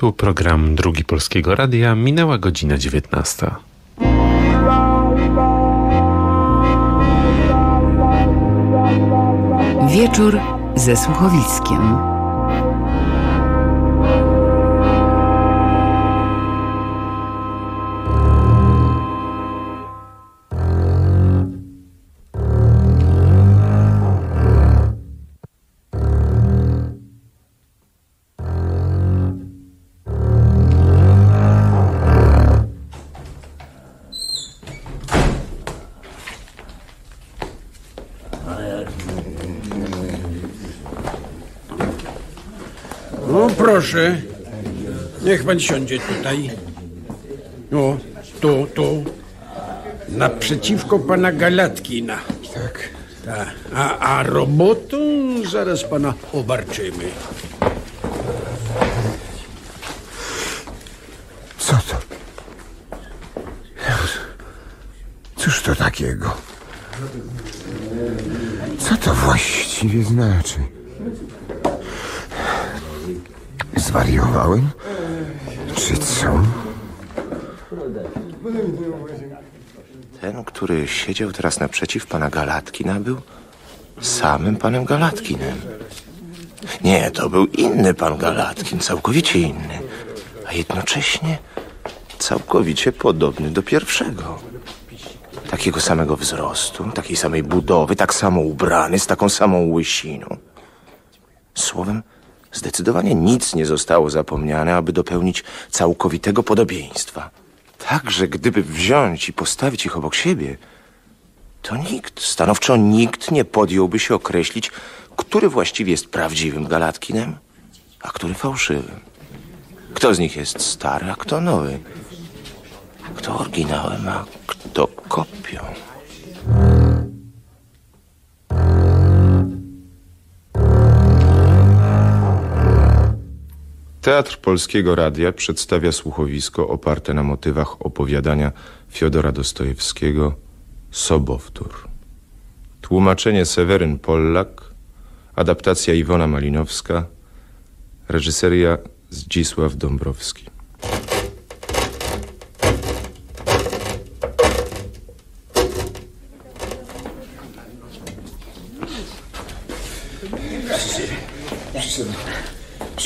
Tu program Drugi Polskiego Radia. Minęła godzina 19. Wieczór ze słuchowiskiem. Pan siądzie tutaj. O, tu, tu. Naprzeciwko pana Galatkina. Tak. Ta. A, a robotą zaraz pana obarczymy. Co to? Cóż to takiego? Co to właściwie znaczy? Zwariowałem? Czy co? Ten, który siedział teraz naprzeciw pana Galatkina, był samym panem Galatkinem. Nie, to był inny pan Galatkin, całkowicie inny, a jednocześnie całkowicie podobny do pierwszego. Takiego samego wzrostu, takiej samej budowy, tak samo ubrany, z taką samą łysiną. Słowem, Zdecydowanie nic nie zostało zapomniane, aby dopełnić całkowitego podobieństwa. Także gdyby wziąć i postawić ich obok siebie, to nikt, stanowczo nikt nie podjąłby się określić, który właściwie jest prawdziwym Galatkinem, a który fałszywym. Kto z nich jest stary, a kto nowy. Kto oryginałem, a kto kopią. Teatr Polskiego Radia przedstawia słuchowisko oparte na motywach opowiadania Fiodora Dostojewskiego Sobowtór. Tłumaczenie Seweryn Pollak, adaptacja Iwona Malinowska, reżyseria Zdzisław Dąbrowski.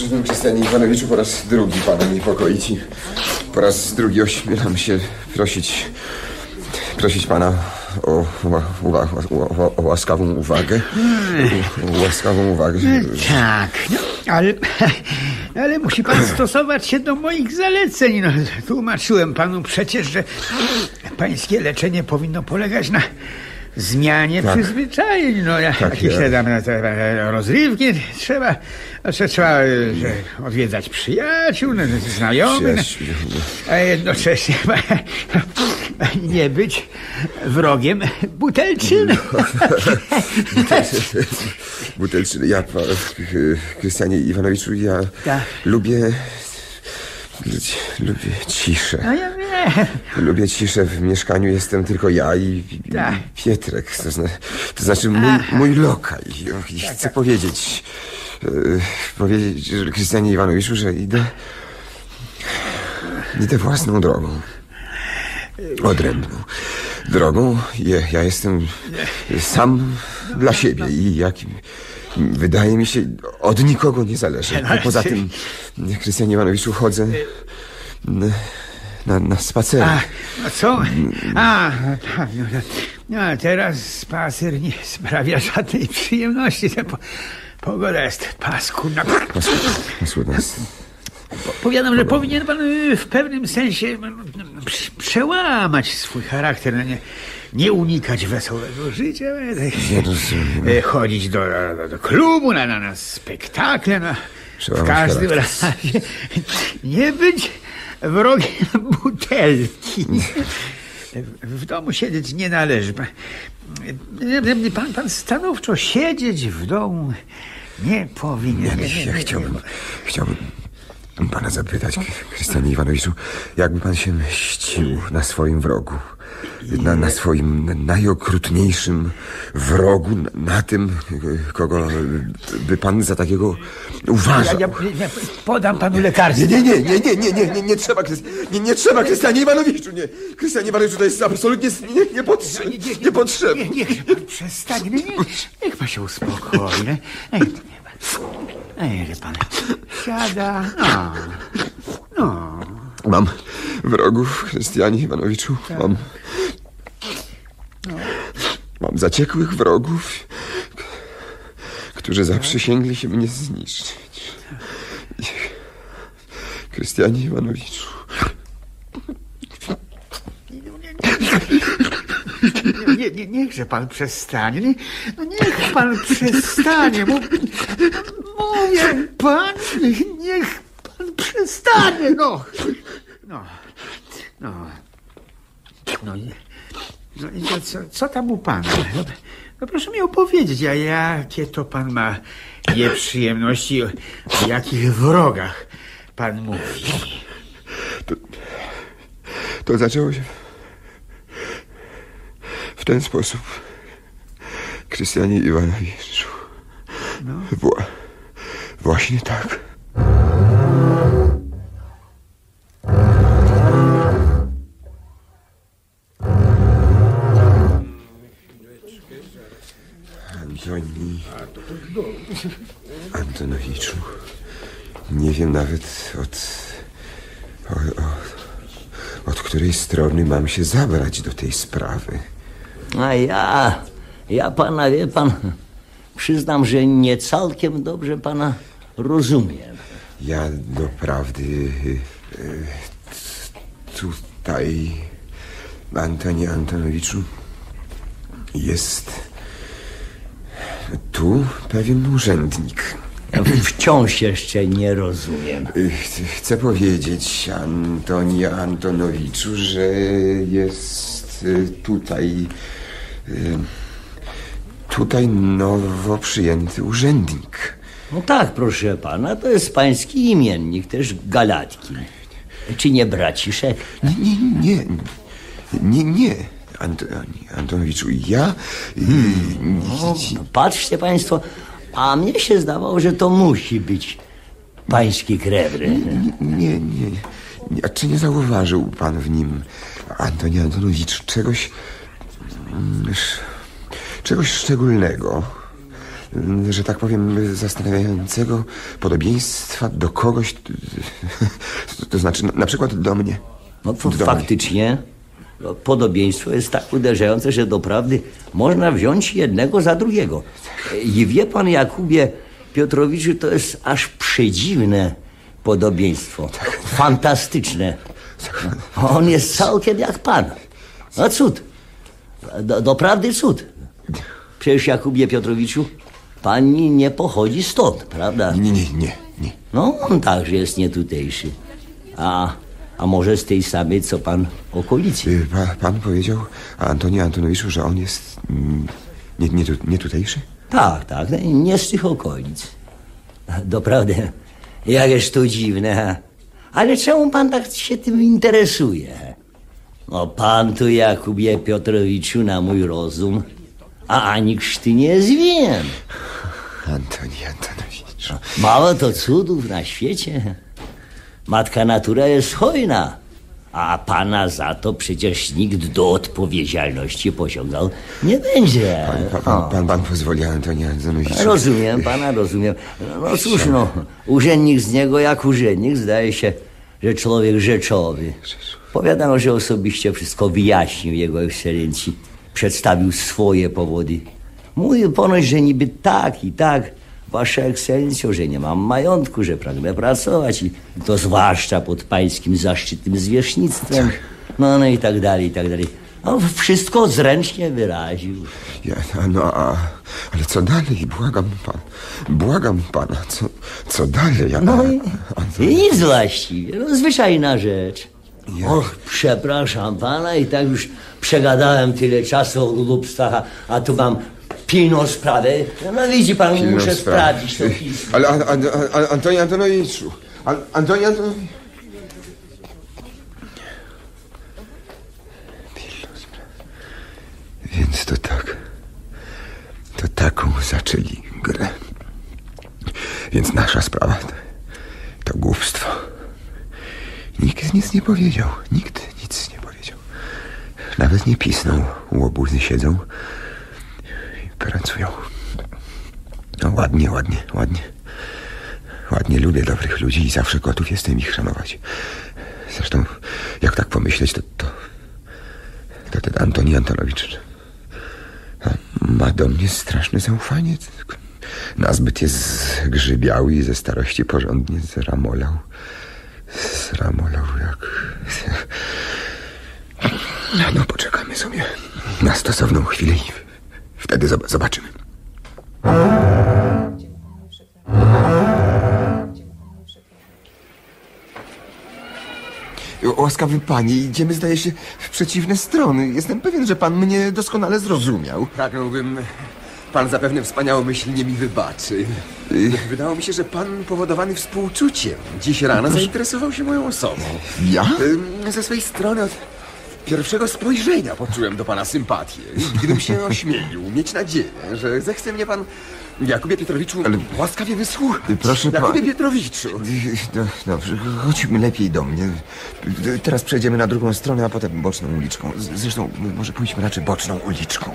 Przyszedłem Krystianie Iwanowiczu po raz drugi pana niepokoić i po raz drugi ośmielam się prosić, prosić pana o, o, o, o łaskawą uwagę. łaskawą uwagę. Tak, no, ale, ale musi pan stosować się do moich zaleceń. No, tłumaczyłem panu przecież, że pańskie leczenie powinno polegać na zmianie tak. przyzwyczajeń. No, tak, jakieś ja. tam rozrywki trzeba, znaczy, trzeba odwiedzać przyjaciół, no, znajomych. A jednocześnie nie być wrogiem butelczyny. No, butelczyny. Ja, Krystianie Iwanowiczu, ja tak. lubię Lubię ciszę. No ja wiem. Lubię ciszę. W mieszkaniu jestem tylko ja i, tak. Pietrek. To, zna, to znaczy mój, mój lokal. I, chcę tak. powiedzieć, e, powiedzieć Krystianie Iwanowiczu, że idę, idę własną drogą. Odrębną drogą. Ja, ja jestem sam dla siebie i jakim Wydaje mi się, od nikogo nie zależy. A poza tym, Krystianie Iwanowiczu, chodzę na, na, na spacer. A, no co? A, tak, no, no, teraz spacer nie sprawia żadnej przyjemności. Po, pogoda jest paskudna. Paskudna. Powiadam, że powinien pan w pewnym sensie przełamać swój charakter. No nie, nie unikać wesołego życia, e, chodzić do, do, do klubu, na, na, na spektakle, na, w każdym razie nie być wrogiem butelki. W domu siedzieć nie należy. Pan, pan stanowczo siedzieć w domu nie powinien. Ja, ja chciałbym, chciałbym pana zapytać, Krystianie Iwanowiczu, jakby pan się mścił na swoim wrogu. Na, na swoim najokrutniejszym wrogu, na, na tym, kogo by pan za takiego Ja, uważał. ja, ja podam panu lekarstwo. Nie, nie, nie, nie, nie, nie, nie, nie trzeba, Krys- nie, nie trzeba, Krystianie Iwanowiczu, nie. Krystianie Iwanowiczu, to jest absolutnie nie, niepotrzebne, niepotrzebne. Nie, niech pan przestanie. Nie, nie, niech pan się uspokoi. nie? Ej, Ej, wie pan. Siada. No. No. Mam wrogów, Krystianie Iwanowiczu, mam... Mam zaciekłych wrogów, którzy zaprzysięgli się mnie zniszczyć. Krystianie Iwanowiczu, Nie, nie, niechże pan przestanie. Nie, no niech pan przestanie. Mów, mówię pan, niech pan przestanie. No. No. No. No, i- no i to co, co tam u pana? No, no proszę mi opowiedzieć, a jakie to pan ma nieprzyjemności, o, jakich wrogach pan mówi? to zaczęło się w ten sposób. Krystianie Iwanowiczu. Wła- właśnie tak. Antonowiczu. Nie wiem nawet od, o, o, od której strony mam się zabrać do tej sprawy. A ja, ja pana, wie pan, przyznam, że nie całkiem dobrze pana rozumiem. Ja doprawdy y, y, tutaj, Antoni Antonowiczu, jest tu pewien urzędnik. Wciąż jeszcze nie rozumiem. Y, ch- Chcę powiedzieć, Antoni Antonowiczu, że jest y, tutaj, y, tutaj nowo przyjęty urzędnik. No tak, proszę pana, to jest pański imiennik, też Galatki. Czy nie braciszek? Nie, nie, nie, nie, nie. Antoni Antonowiczu, ja... y, No, patrzcie państwo, a mnie się zdawało, że to musi być pański krewry. Nie, nie, nie. A czy nie zauważył pan w nim, Antoni Antonowicz, czegoś... mm, czegoś szczególnego? Mm, Że tak powiem, zastanawiającego podobieństwa do kogoś... To, znaczy, na, na przykład do mnie. No Do mnie. faktycznie no, podobieństwo jest tak uderzające, że doprawdy można wziąć jednego za drugiego. I wie pan, Jakubie Piotrowiczu, to jest aż przedziwne podobieństwo. Fantastyczne. On jest całkiem jak pan. No cud. Do, doprawdy cud. Przecież Jakubie Piotrowiczu, pani nie pochodzi stąd, prawda? Nie, nie, nie, nie. No, on także jest nietutejszy. A, a może z tej samej, co pan okolicy? Y, Pa, pan powiedział Antoni Antonowiczu, że on jest mm, nie, nie, nie tutejszy? Tak, tak, no, nie z tych okolic. Doprawdy, jakież to dziwne. Ale czemu pan tak się tym interesuje? No, pan tu, Jakubie Piotrowiczu, na mój rozum, a ani krzty nie zwiem. Antoni Antonowiczu. Mało to cudów na świecie. Matka natura jest hojna, a pana za to przecież nikt do odpowiedzialności pociągał nie będzie. Pan, pan, pan, pan, pan pozwoli, Antoni Antonowiczu. Rozumiem pana, rozumiem. No, no cóż, no, urzędnik z niego jak urzędnik, zdaje się, że człowiek rzeczowy. Powiadano, że osobiście wszystko wyjaśnił jego ekscelencji. Przedstawił swoje powody. Mówił ponoć, że niby tak i tak, wasza ekscelencjo, że nie mam majątku, że pragnę pracować i to zwłaszcza pod pańskim zaszczytnym zwierzchnictwem. No, no i tak dalej, i tak dalej. No, wszystko zręcznie wyraził. Ja, a no, a, ale co dalej? Błagam pan. Błagam pana. Co, co dalej? A, No i, a, i nic właściwie, no, zwyczajna rzecz. Och, przepraszam pana i tak już przegadałem tyle czasu o lubstwach, a, a tu mam pilną sprawę. No widzi pan, Pilną muszę sprawę. sprawdzić to pismo. Ale an, an, an, Antoni Antonowiczu. An, Antoni Antonowiczu. Więc to tak. To taką zaczęli grę. Więc nasza sprawa to, to głupstwo. Nikt nic nie powiedział. Nikt nic nie powiedział. Nawet nie pisnął. Łobuzy siedzą pracują. No ładnie, ładnie, ładnie. Ładnie lubię dobrych ludzi i zawsze gotów jestem ich szanować. Zresztą, jak tak pomyśleć, to, to, to ten Antoni Antonowicz ma do mnie straszne zaufanie. Nazbyt jest zgrzybiały i ze starości porządnie zramolał. Zramolał jak... No, poczekamy sobie na stosowną chwilę i wtedy zob- zobaczymy. Łaskawy panie, idziemy zdaje się w przeciwne strony. Jestem pewien, że pan mnie doskonale zrozumiał. Pragnąłbym... Pan zapewne wspaniałomyślnie mi wybaczy. Wydało mi się, że pan powodowany współczuciem dziś rano zainteresował się moją osobą. Ja? Ze swojej strony od pierwszego spojrzenia poczułem do pana sympatię. Gdybym się ośmielił mieć nadzieję, że zechce mnie pan Jakubie Pietrowiczu łaskawie wysłuchać. Proszę pa- Jakubie Pietrowiczu. Do, dobrze, chodźmy lepiej do mnie. Teraz przejdziemy na drugą stronę, a potem boczną uliczką. Z- Zresztą, może pójdźmy raczej boczną uliczką.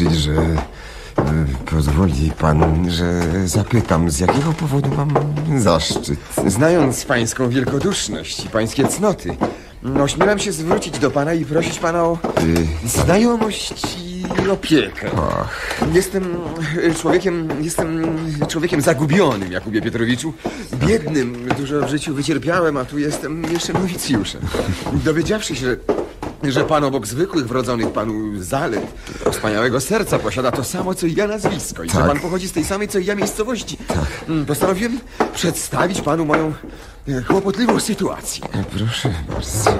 Mi wybaczyć, że e, pozwoli pan, że zapytam, z jakiego powodu mam zaszczyt. Znając pańską wielkoduszność i pańskie cnoty, ośmielam się zwrócić do pana i prosić pana o znajomość i opiekę. Jestem człowiekiem, jestem człowiekiem zagubionym, Jakubie Pietrowiczu. Biednym, dużo w życiu wycierpiałem, a tu jestem jeszcze nowicjuszem. Dowiedziawszy się, że pan obok zwykłych wrodzonych panu zalet, wspaniałego serca posiada to samo, co i ja nazwisko i że Tak. pan pochodzi z tej samej, co i ja miejscowości. Mm, Postanowiłem przedstawić panu moją e, kłopotliwą sytuację. Proszę bardzo.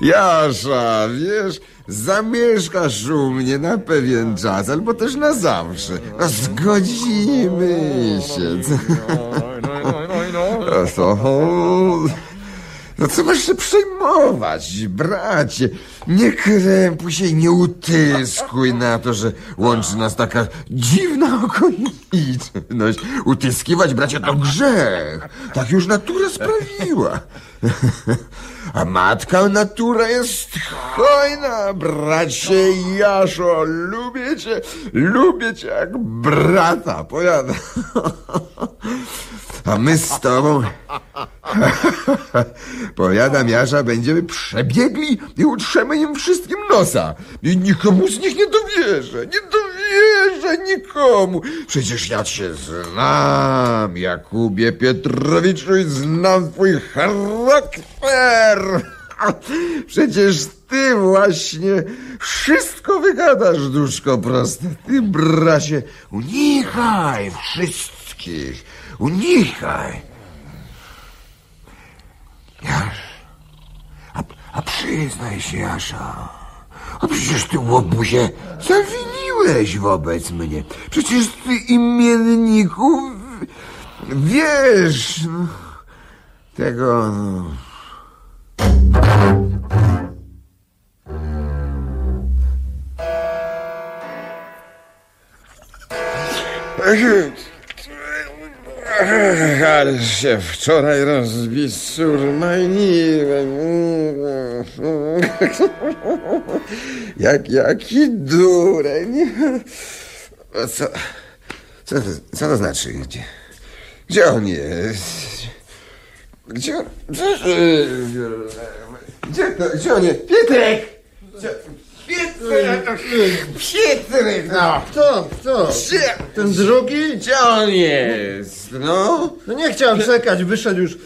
Jasza, wiesz, zamieszkasz u mnie na pewien czas, albo też na zawsze. No, zgodzimy się. To... No co masz się przejmować, bracie? Nie krępuj się i nie utyskuj na to, że łączy nas taka dziwna okoliczność. Utyskiwać, bracie, to grzech. Tak już natura sprawiła. A matka natura jest hojna, bracie Jaszo. Lubię cię, lubię cię jak brata, powiadam. A my z tobą... Powiadam, Jasza, będziemy przebiegli i utrzemy im wszystkim nosa. I nikomu z nich nie dowierzę, nie dowierzę nikomu. Przecież ja cię znam, Jakubie Pietrowiczu, i znam twój charakter. Przecież ty właśnie wszystko wygadasz, duszko proste. Ty, bracie, unikaj wszystkich, unikaj. Jasz, a, a przyznaj się, Jasza, a przecież ty, łobuzie, zawiniłeś wobec mnie. Przecież ty, imienniku, w- wiesz, no, tego, no. Ale się wczoraj rozbisurmaniłem. Jak, jaki dureń. Co, co, to, co to znaczy? Gdzie, gdzie on jest? Gdzie, gdzie, gdzie, to, gdzie on jest? Pietrek! Gdzie, Pietrek! Pietrek, no! Kto? Kto? Gdzie, Ten drugi? gdzie on jest? No? No nie chciałem czekać, wyszedł już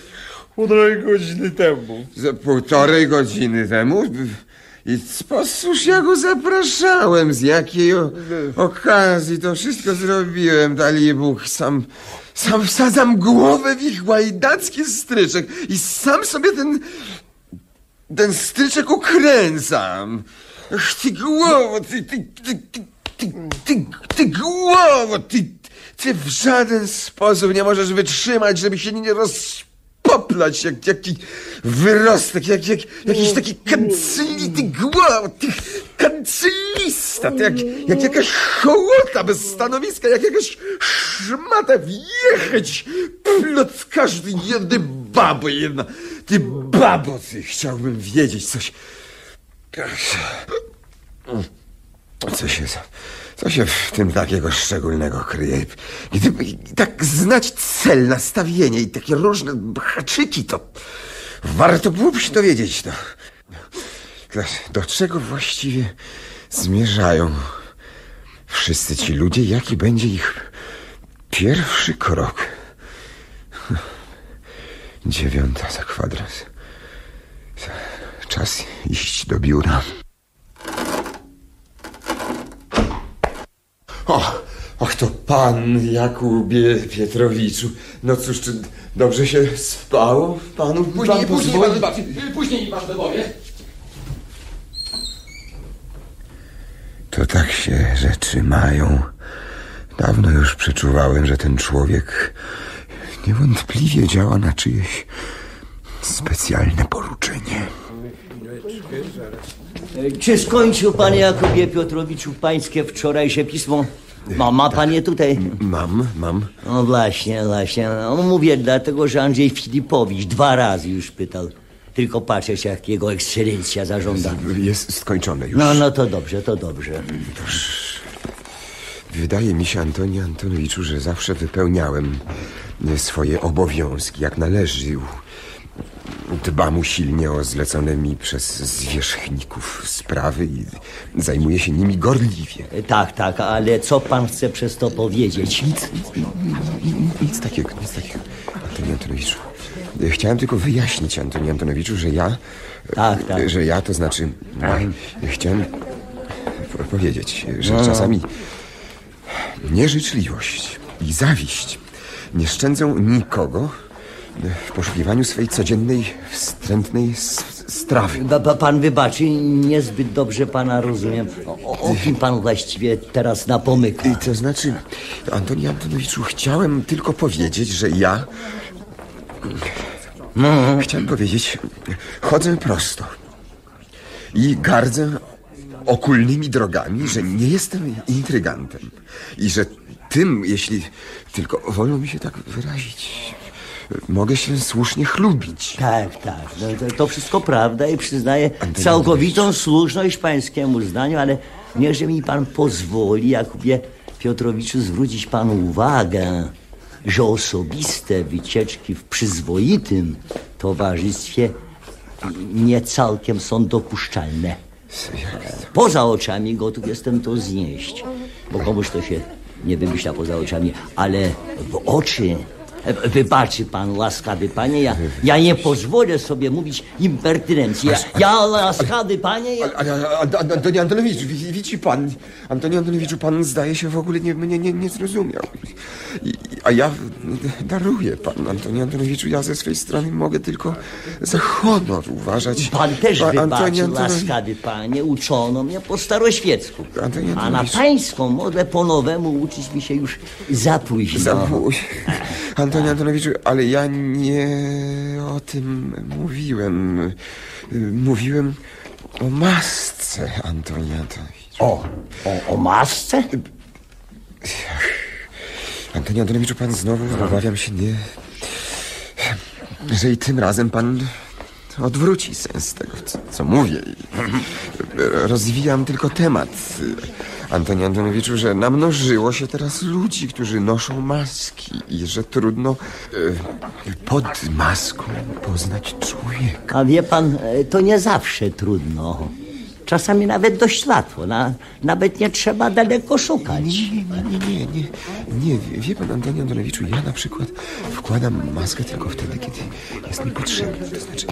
półtorej godziny temu. Za półtorej godziny temu? I posłuchaj, ja go zapraszałem, z jakiej o, okazji to wszystko zrobiłem, dali Bóg, sam, sam wsadzam głowę w ich łajdacki stryczek i sam sobie ten, ten stryczek ukręcam. Ach, ty głowo, ty, ty, ty, ty, ty, ty, ty głowo, ty, ty w żaden sposób nie możesz wytrzymać, żeby się nie rozpoplać jak jaki wyrostek, jak, jak jakiś taki kancylity głowo, ty kancylista, ty jak, jak jakaś hołota bez stanowiska, jak jakaś szmata wjechać, plot każdy jedny babo jedna. Ty babo, ty, chciałbym wiedzieć coś. Co się, co się w tym takiego szczególnego kryje? Gdyby tak znać cel, nastawienie i takie różne haczyki, to warto byłoby się dowiedzieć. No. Do czego właściwie zmierzają wszyscy ci ludzie? Jaki będzie ich pierwszy krok? Dziewiąta za kwadras. Czas iść do biura. O, och to pan Jakubie Pietrowiczu. No cóż, czy dobrze się spało panu? Później, pan później pozwoli? pan wybaczy. Później pan wypowie. To tak się rzeczy mają. Dawno już przeczuwałem, że ten człowiek niewątpliwie działa na czyjeś specjalne poruczenie. Czy skończył panie Jakubie Piotrowiczu pańskie wczorajsze pismo? Ma, ma pan je tutaj? Mam, mam. No właśnie, właśnie. No, mówię dlatego, że Andrzej Filipowicz dwa razy już pytał. Tylko patrzeć, jak jego ekscelencja zażąda. Jest skończone już. No, no to dobrze, to dobrze. Wydaje mi się, Antonie Antonowiczu, że zawsze wypełniałem swoje obowiązki jak należy. Dbam usilnie o zlecone mi przez zwierzchników sprawy i zajmuję się nimi gorliwie. Tak, tak, ale co pan chce przez to powiedzieć? Nic, nic, nic, nic takiego, nic takiego, Antonie Antonowiczu. Chciałem tylko wyjaśnić, Antonie Antonowiczu, że ja... Tak, tak. Że ja, to znaczy... Chciałem po- powiedzieć, że czasami nieżyczliwość i zawiść nie szczędzą nikogo w poszukiwaniu swej codziennej, wstrętnej strawy. Ba, ba, pan wybaczy, niezbyt dobrze pana rozumiem. O, o, kim pan właściwie teraz napomyka? I to znaczy, Antoni Antonowiczu, chciałem tylko powiedzieć, że ja. Chciałem powiedzieć, chodzę prosto i gardzę okulnymi drogami, że nie jestem intrygantem i że tym, jeśli tylko wolno mi się tak wyrazić, mogę się słusznie chlubić. Tak, tak, no, to, to wszystko prawda i przyznaję całkowitą słuszność pańskiemu zdaniu, ale niechże mi pan pozwoli, Jakubie Piotrowiczu, zwrócić panu uwagę, że osobiste wycieczki w przyzwoitym towarzystwie nie całkiem są dopuszczalne. Poza oczami gotów jestem to znieść, bo komuś to się nie wymyśla poza oczami, ale w oczy. Wybaczy pan, łaskawy panie, ja, ja nie pozwolę sobie mówić impertynencji. Ja, łaskawy panie, Antoni Antonowicz, wi- widzi pan, Antoni Antonowiczu, pan zdaje się w ogóle nie, mnie nie, nie zrozumiał. A ja daruję pan, Antoni Antonowiczu, ja ze swej strony mogę tylko za honor uważać. Pan też Pa- wybaczy, łaskawy panie, uczono mnie po staroświecku. A na pańską modę po nowemu uczyć mi się już za późno. Zabój. Antoni Antonowiczu, ale ja nie o tym mówiłem. Mówiłem o masce, Antoni Antonowicz. O, o, o masce? Antoni Antonowiczu, pan znowu, obawiam się, nie... Że i tym razem pan odwróci sens tego, co, co mówię. Rozwijam tylko temat. Antoni Antonowiczu, że namnożyło się teraz ludzi, którzy noszą maski i że trudno e, pod maską poznać człowieka. A wie pan, e, to nie zawsze trudno. Czasami nawet dość łatwo. Na, nawet nie trzeba daleko szukać. Nie, nie, nie, nie, nie, nie. Wie, pan, Antoni Antonowiczu, ja na przykład wkładam maskę tylko wtedy, kiedy jest mi potrzebna. To znaczy,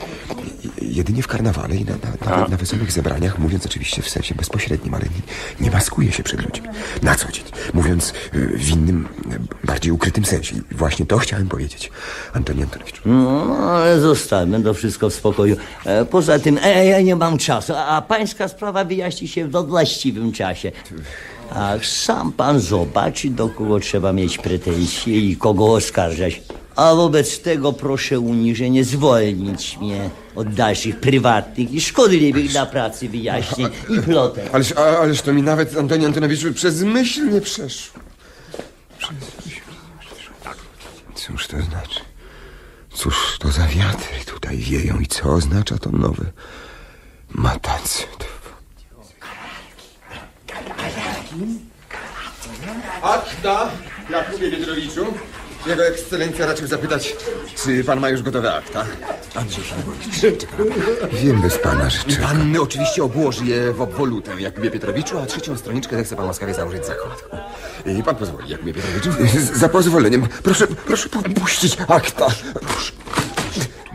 jedynie w karnawale i na, na, na, na wesołych zebraniach, mówiąc oczywiście w sensie bezpośrednim, ale nie, nie maskuje się przed ludźmi. Na co dzień. Mówiąc y, w innym, y, bardziej ukrytym sensie. I właśnie to chciałem powiedzieć, Antoni Antonowicz. No, ale zostawmy to wszystko w spokoju. E, Poza tym, e, ja nie mam czasu, a pańska sprawa wyjaśni się w właściwym czasie. A sam pan zobaczy, do kogo trzeba mieć pretensje i kogo oskarżać. A wobec tego proszę uniżenie zwolnić mnie od dalszych prywatnych i szkodliwych dla pracy wyjaśnień i plotek. Ależ, a, ależ to mi nawet, Antoni Antonowiczu, przez myśl nie przeszło. Przez myśl. Cóż to znaczy? Cóż to za wiatry tutaj wieją i co oznacza to nowe matactwo? Akta, Jakubie Pietrowiczu. Jego ekscelencja raczył zapytać, czy pan ma już gotowe akta? Andrzej Filipowicz. Wiem bez pana, że czeka. Pan oczywiście obłoży je w obwolutę, Jakubie Pietrowiczu, a trzecią stroniczkę zechce pan łaskawie założyć zakładką. I pan pozwoli, Jakubie Pietrowiczu? Z- Za pozwoleniem. Proszę, proszę popuścić akta. Proszę.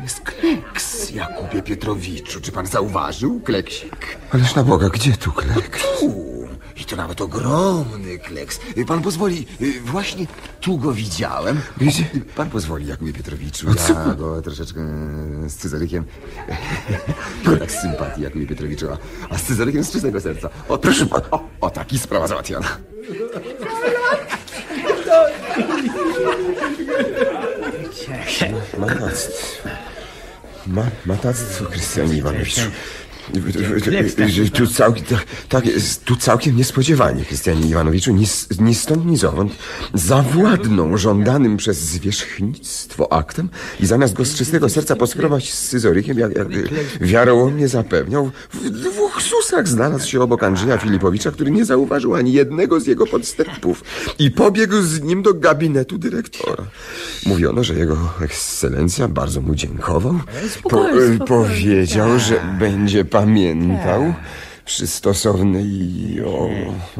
Jest kleks, Jakubie Pietrowiczu. Czy pan zauważył kleksik? Ależ na Boga, gdzie tu kleks? Tu. I to nawet ogromny kleks. Pan pozwoli, y, właśnie tu go widziałem. Gdzie? Pan pozwoli, Jakubie Pietrowiczu. Ja go troszeczkę z scyzorykiem. To tak z sympatii, Jakubie Pietrowiczu, a, a z scyzorykiem z czystego serca. O, proszę pan. O, o taki sprawa załatwiona. Matactwo. Ma, matactwo, Krystianie Iwanowiczu. Tu całkiem, tak, tak tu całkiem niespodziewanie, Krystianie Iwanowiczu, ni, stąd, ni zowąd, zawładnął żądanym przez zwierzchnictwo aktem i zamiast go z czystego serca poskrobać z scyzorykiem, jak, jak wiarołomnie zapewniał, w dwóch susach znalazł się obok Andrzeja Filipowicza, który nie zauważył ani jednego z jego podstępów i pobiegł z nim do gabinetu dyrektora. Mówiono, że jego ekscelencja bardzo mu dziękował. Po, powiedział, że będzie pamiętał przy stosownej o,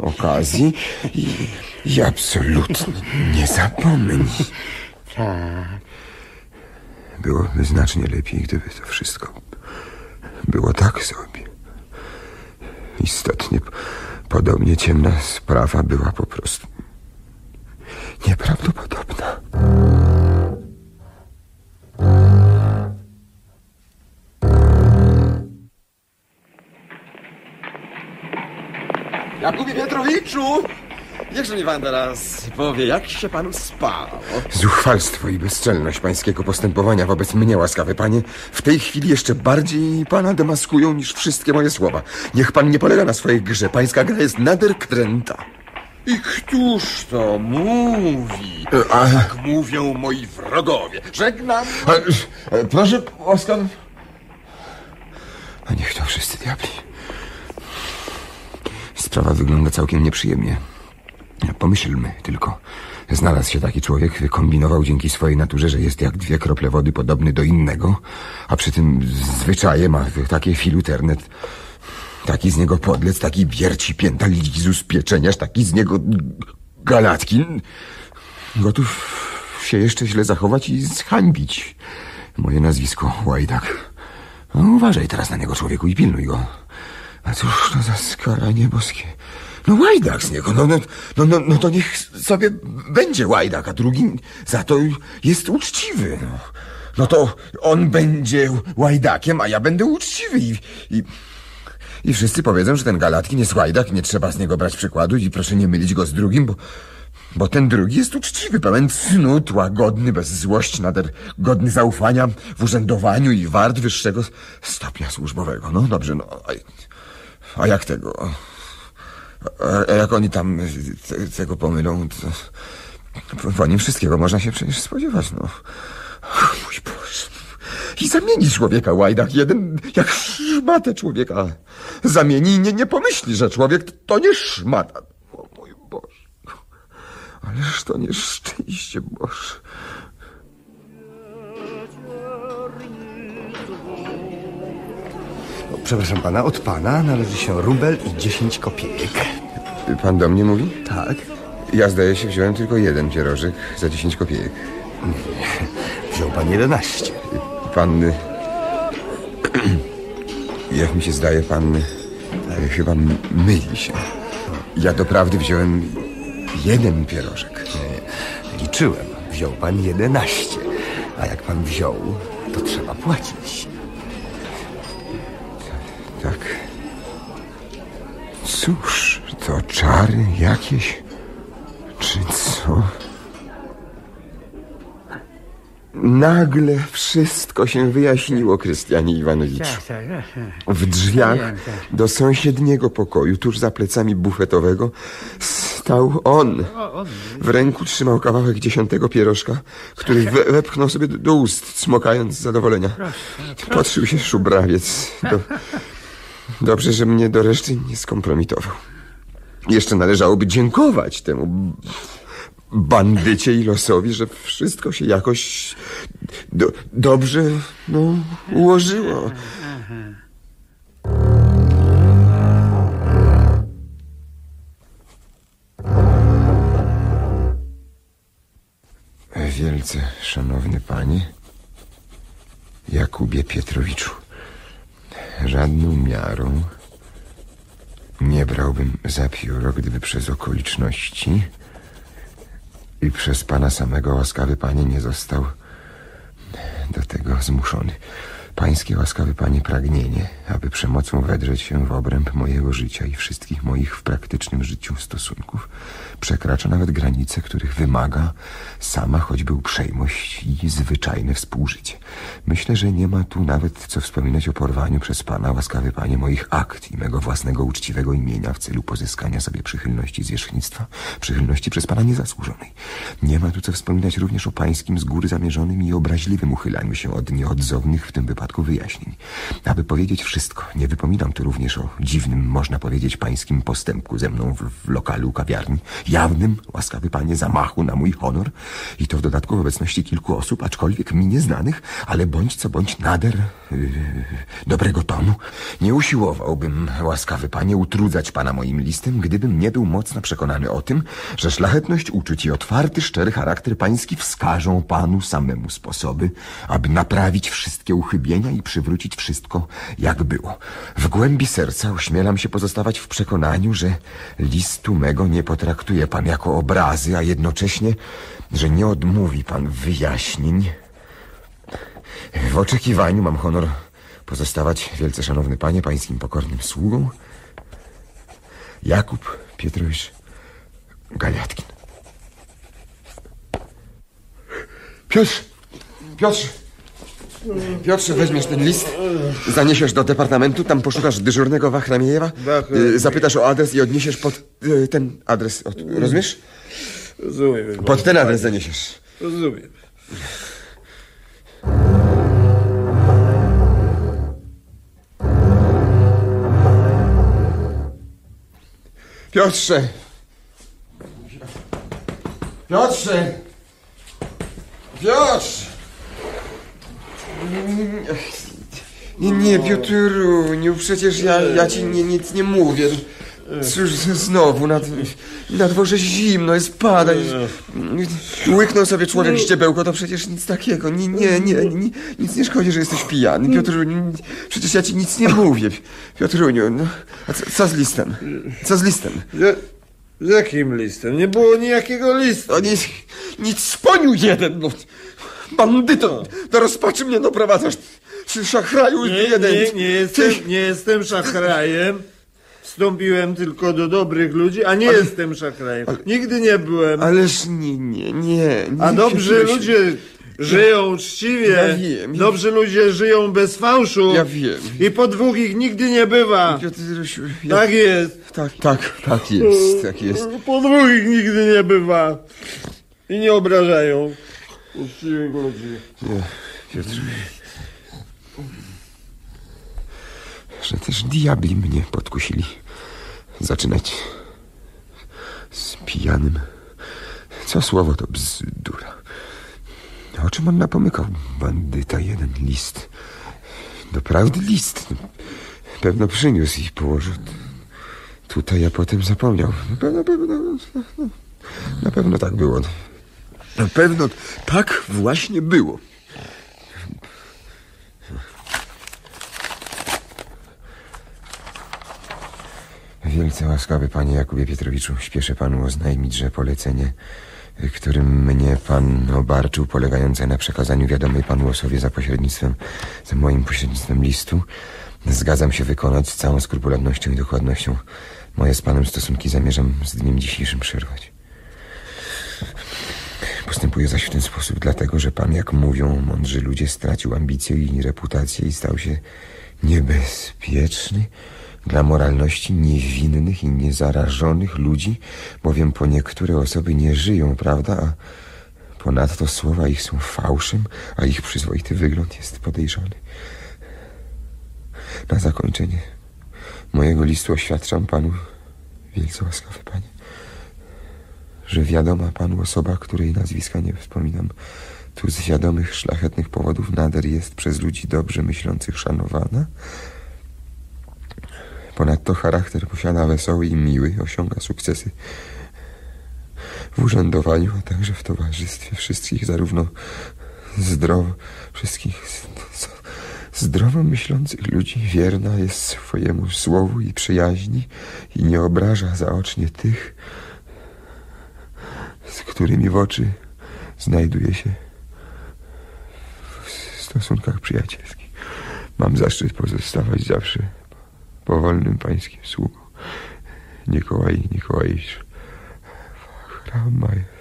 okazji i, i absolutnie nie zapomni. Byłoby znacznie lepiej, gdyby to wszystko było tak sobie. Istotnie, podobnie ciemna sprawa była po prostu nieprawdopodobna. Jakubie Pietrowiczu! Niechże mi pan teraz powie, jak się panu spało? Zuchwalstwo i bezczelność pańskiego postępowania wobec mnie, łaskawy panie, w tej chwili jeszcze bardziej pana demaskują niż wszystkie moje słowa. Niech pan nie polega na swojej grze. Pańska gra jest nader kręta. I któż to mówi? A, Tak mówią moi wrogowie. Żegnam. a, e, proszę, łaskawy. A niech to wszyscy diabli. Sprawa wygląda całkiem nieprzyjemnie. Pomyślmy tylko. Znalazł się taki człowiek, wykombinował dzięki swojej naturze, że jest jak dwie krople wody podobny do innego, a przy tym zwyczaje ma takie filuterne, taki z niego podlec, taki bierci pięta lizus pieczeniarz, taki z niego galatkin. Gotów się jeszcze źle zachować i zhańbić. Moje nazwisko Łajdak. No, uważaj teraz na niego, człowieku, i pilnuj go. A cóż to za skaranie boskie? No łajdak z niego, no, no, no, no, no to niech sobie będzie łajdak, a drugi za to jest uczciwy. No, no to on będzie łajdakiem, a ja będę uczciwy i, i, i wszyscy powiedzą, że ten Galatkin jest łajdak, nie trzeba z niego brać przykładu i proszę nie mylić go z drugim, bo, bo ten drugi jest uczciwy, pełen cnót, łagodny, bez złości, nader godny zaufania w urzędowaniu i wart wyższego stopnia służbowego. No dobrze, no. A, a jak tego? A, jak oni tam te, tego pomylą, to po, nim wszystkiego można się przecież spodziewać, no. Mój Boże. I zamieni człowieka łajdak jeden jak szmatę człowieka. Zamieni i nie, nie pomyśli, że człowiek to nie szmata. O. Ależ to nieszczęście, Boże. Przepraszam pana, od pana należy się rubel i 10 kopiejek. Pan do mnie mówi? Tak? Ja zdaje się wziąłem tylko jeden pierożek za 10 kopiejek. Wziął pan 11. Pan... y, Jak mi się zdaje, pan e, chyba myli się. Ja doprawdy wziąłem jeden pierożek. Liczyłem. Wziął pan 11. A jak pan wziął, to trzeba płacić. Tak. Cóż, to czary jakieś? Czy co? Nagle wszystko się wyjaśniło, Krystianie Iwanowiczu. W drzwiach do sąsiedniego pokoju, tuż za plecami bufetowego, stał on. W ręku trzymał kawałek dziesiątego pierożka, który we, wepchnął sobie do, ust, smokając z zadowolenia. Podszył się szubrawiec. Do, dobrze, że mnie do reszty nie skompromitował. Jeszcze należałoby dziękować temu bandycie i losowi, że wszystko się jakoś do, dobrze no, ułożyło. Wielce szanowny panie, Jakubie Pietrowiczu, żadną miarą nie brałbym za pióro, gdyby przez okoliczności i przez pana samego łaskawy panie nie został do tego zmuszony. Pańskie łaskawy panie pragnienie, aby przemocą wedrzeć się w obręb mojego życia i wszystkich moich w praktycznym życiu stosunków, przekracza nawet granice, których wymaga sama choćby uprzejmość i zwyczajne współżycie. Myślę, że nie ma tu nawet co wspominać o porwaniu przez pana, łaskawy panie, moich akt i mego własnego uczciwego imienia w celu pozyskania sobie przychylności zwierzchnictwa, przychylności przez pana niezasłużonej. Nie ma tu co wspominać również o pańskim z góry zamierzonym i obraźliwym uchylaniu się od nieodzownych w tym wypadku wyjaśnień. Aby powiedzieć wszystko, nie wypominam tu również o dziwnym, można powiedzieć, pańskim postępku ze mną w, w lokalu kawiarni, jawnym, łaskawy panie, zamachu na mój honor i to w dodatku w obecności kilku osób, aczkolwiek mi nieznanych, ale bądź co bądź nader yy, dobrego tonu. Nie usiłowałbym, łaskawy panie, utrudzać pana moim listem, gdybym nie był mocno przekonany o tym, że szlachetność uczuć i otwarty, szczery charakter pański wskażą panu samemu sposoby, aby naprawić wszystkie uchybienia i przywrócić wszystko, jak było. W głębi serca ośmielam się pozostawać w przekonaniu, że listu mego nie potraktuje pan jako obrazy, a jednocześnie, że nie odmówi pan wyjaśnień. W oczekiwaniu mam honor pozostawać, wielce szanowny panie, pańskim pokornym sługą. Jakub Pietrowicz Galiatkin. Piotrze! Piotrze! Piotrze, weźmiesz ten list, zaniesiesz do departamentu, tam poszukasz dyżurnego Wachramiejewa, y, zapytasz o adres i odniesiesz pod y, ten adres. Rozumiesz? Rozumiem. Pod ten adres zaniesiesz. Rozumiem. Piotrze! Piotrze! Piotrze! Nie, nie, Piotruniu, przecież ja, ja ci nie, nic nie mówię. Cóż, znowu, na, na dworze zimno, jest pada. Łyknął sobie człowiek ściebełko, to przecież nic takiego. Nie, nie, nie, nie nic nie szkodzi, że jesteś pijany. Piotruniu, przecież ja ci nic nie mówię. Piotruniu, no, a co, co z listem? Co z listem? Z jakim listem? Nie było nijakiego listu. O nic, nic sponił jeden, no. Bandyto, do rozpaczy mnie doprowadzasz. Ty szachraju Nie, jeden. nie, nie, jestem, Ty- nie jestem szachrajem. Wstąpiłem tylko do dobrych ludzi, a nie Ale- jestem szachrajem. Nigdy nie byłem. Ależ nie, nie, nie. A nie, dobrzy Piotrusiu. ludzie żyją uczciwie. Ja wiem. Dobrzy ludzie żyją bez fałszu. Ja wiem. I po dwóch ich nigdy nie bywa. Piotrusiu, ja- Tak jest. Tak, tak, tak jest, tak jest. Po dwóch ich nigdy nie bywa. I nie obrażają uczciwych ludzi. Nie. Że też diabli mnie podkusili. Zaczynać z pijanym. Co słowo to bzdura. O czym on napomykał? Bandyta, jeden list. Doprawdy list. Pewno przyniósł i położył tutaj, a potem zapomniał. Na pewno, pewno, na pewno tak było. Na pewno tak właśnie było. Wielce łaskawy panie Jakubie Pietrowiczu, śpieszę panu oznajmić, że polecenie, którym mnie pan obarczył, polegające na przekazaniu wiadomej panu osobie za pośrednictwem, za moim pośrednictwem listu, zgadzam się wykonać z całą skrupulatnością i dokładnością. Moje z panem stosunki zamierzam z dniem dzisiejszym przerwać. Postępuję zaś w ten sposób, dlatego że pan, jak mówią mądrzy ludzie, stracił ambicję i reputację i stał się niebezpieczny dla moralności niewinnych i niezarażonych ludzi, bowiem po niektóre osoby nie żyją, prawda? A ponadto słowa ich są fałszem, a ich przyzwoity wygląd jest podejrzany. Na zakończenie mojego listu oświadczam panu, wielce łaskawy panie, że wiadoma panu osoba, której nazwiska nie wspominam, tu z wiadomych, szlachetnych powodów nader jest przez ludzi dobrze myślących szanowana. Ponadto charakter posiada wesoły i miły, osiąga sukcesy w urzędowaniu, a także w towarzystwie wszystkich, zarówno zdrowo, wszystkich zdrowo myślących ludzi. Wierna jest swojemu słowu i przyjaźni i nie obraża zaocznie tych, z którymi w oczy znajduje się w stosunkach przyjacielskich. Mam zaszczyt pozostawać zawsze powolnym pańskim sługą. Nikołaj Nikołajicz Chramajew.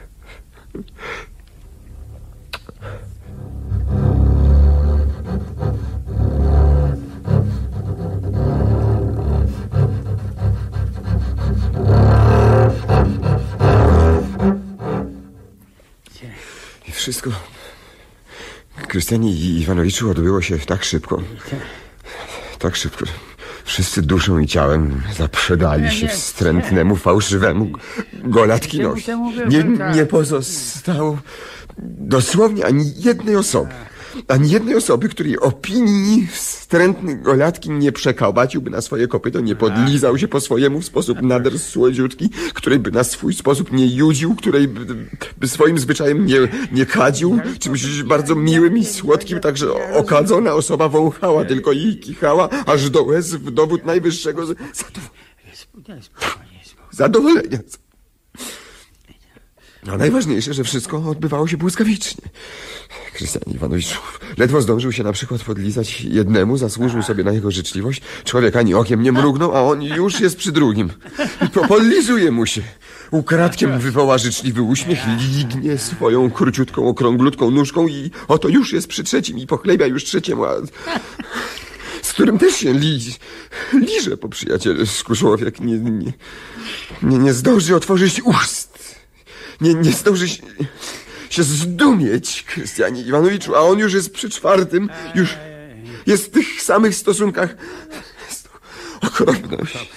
Wszystko, Krystianie i Iwanowiczu, odbyło się tak szybko. Tak szybko. Wszyscy duszą i ciałem zaprzedali się wstrętnemu, fałszywemu Golatkinowi. Nie, nie pozostało dosłownie ani jednej osoby. Ani jednej osoby, której opinii wstrętny Golatkin nie przekabaciłby na swoje kopyto, nie podlizał się po swojemu w sposób nader słodziutki, której by na swój sposób nie judził, której by, by swoim zwyczajem nie, nie kadził, czymś bardzo miłym i słodkim, także okadzona osoba wąchała tylko i kichała, aż do łez w dowód najwyższego zadowolenia. Zadowolenia. A najważniejsze, że wszystko odbywało się błyskawicznie. Krystian Iwanowicz ledwo zdążył się na przykład podlizać jednemu, zasłużył sobie na jego życzliwość. Człowiek ani okiem nie mrugnął, a on już jest przy drugim. Po- podlizuje mu się. Ukradkiem wywoła życzliwy uśmiech, lignie swoją króciutką, okrąglutką nóżką i oto już jest przy trzecim i pochlebia już trzeciemu, a z którym też się li, liże po przyjacielsku człowiek. Nie, nie, nie, nie zdąży otworzyć ust. Nie, nie zdąży się, się zdumieć, Krystianie Iwanowiczu, a on już jest przy czwartym, już jest w tych samych stosunkach. Jest to okropność.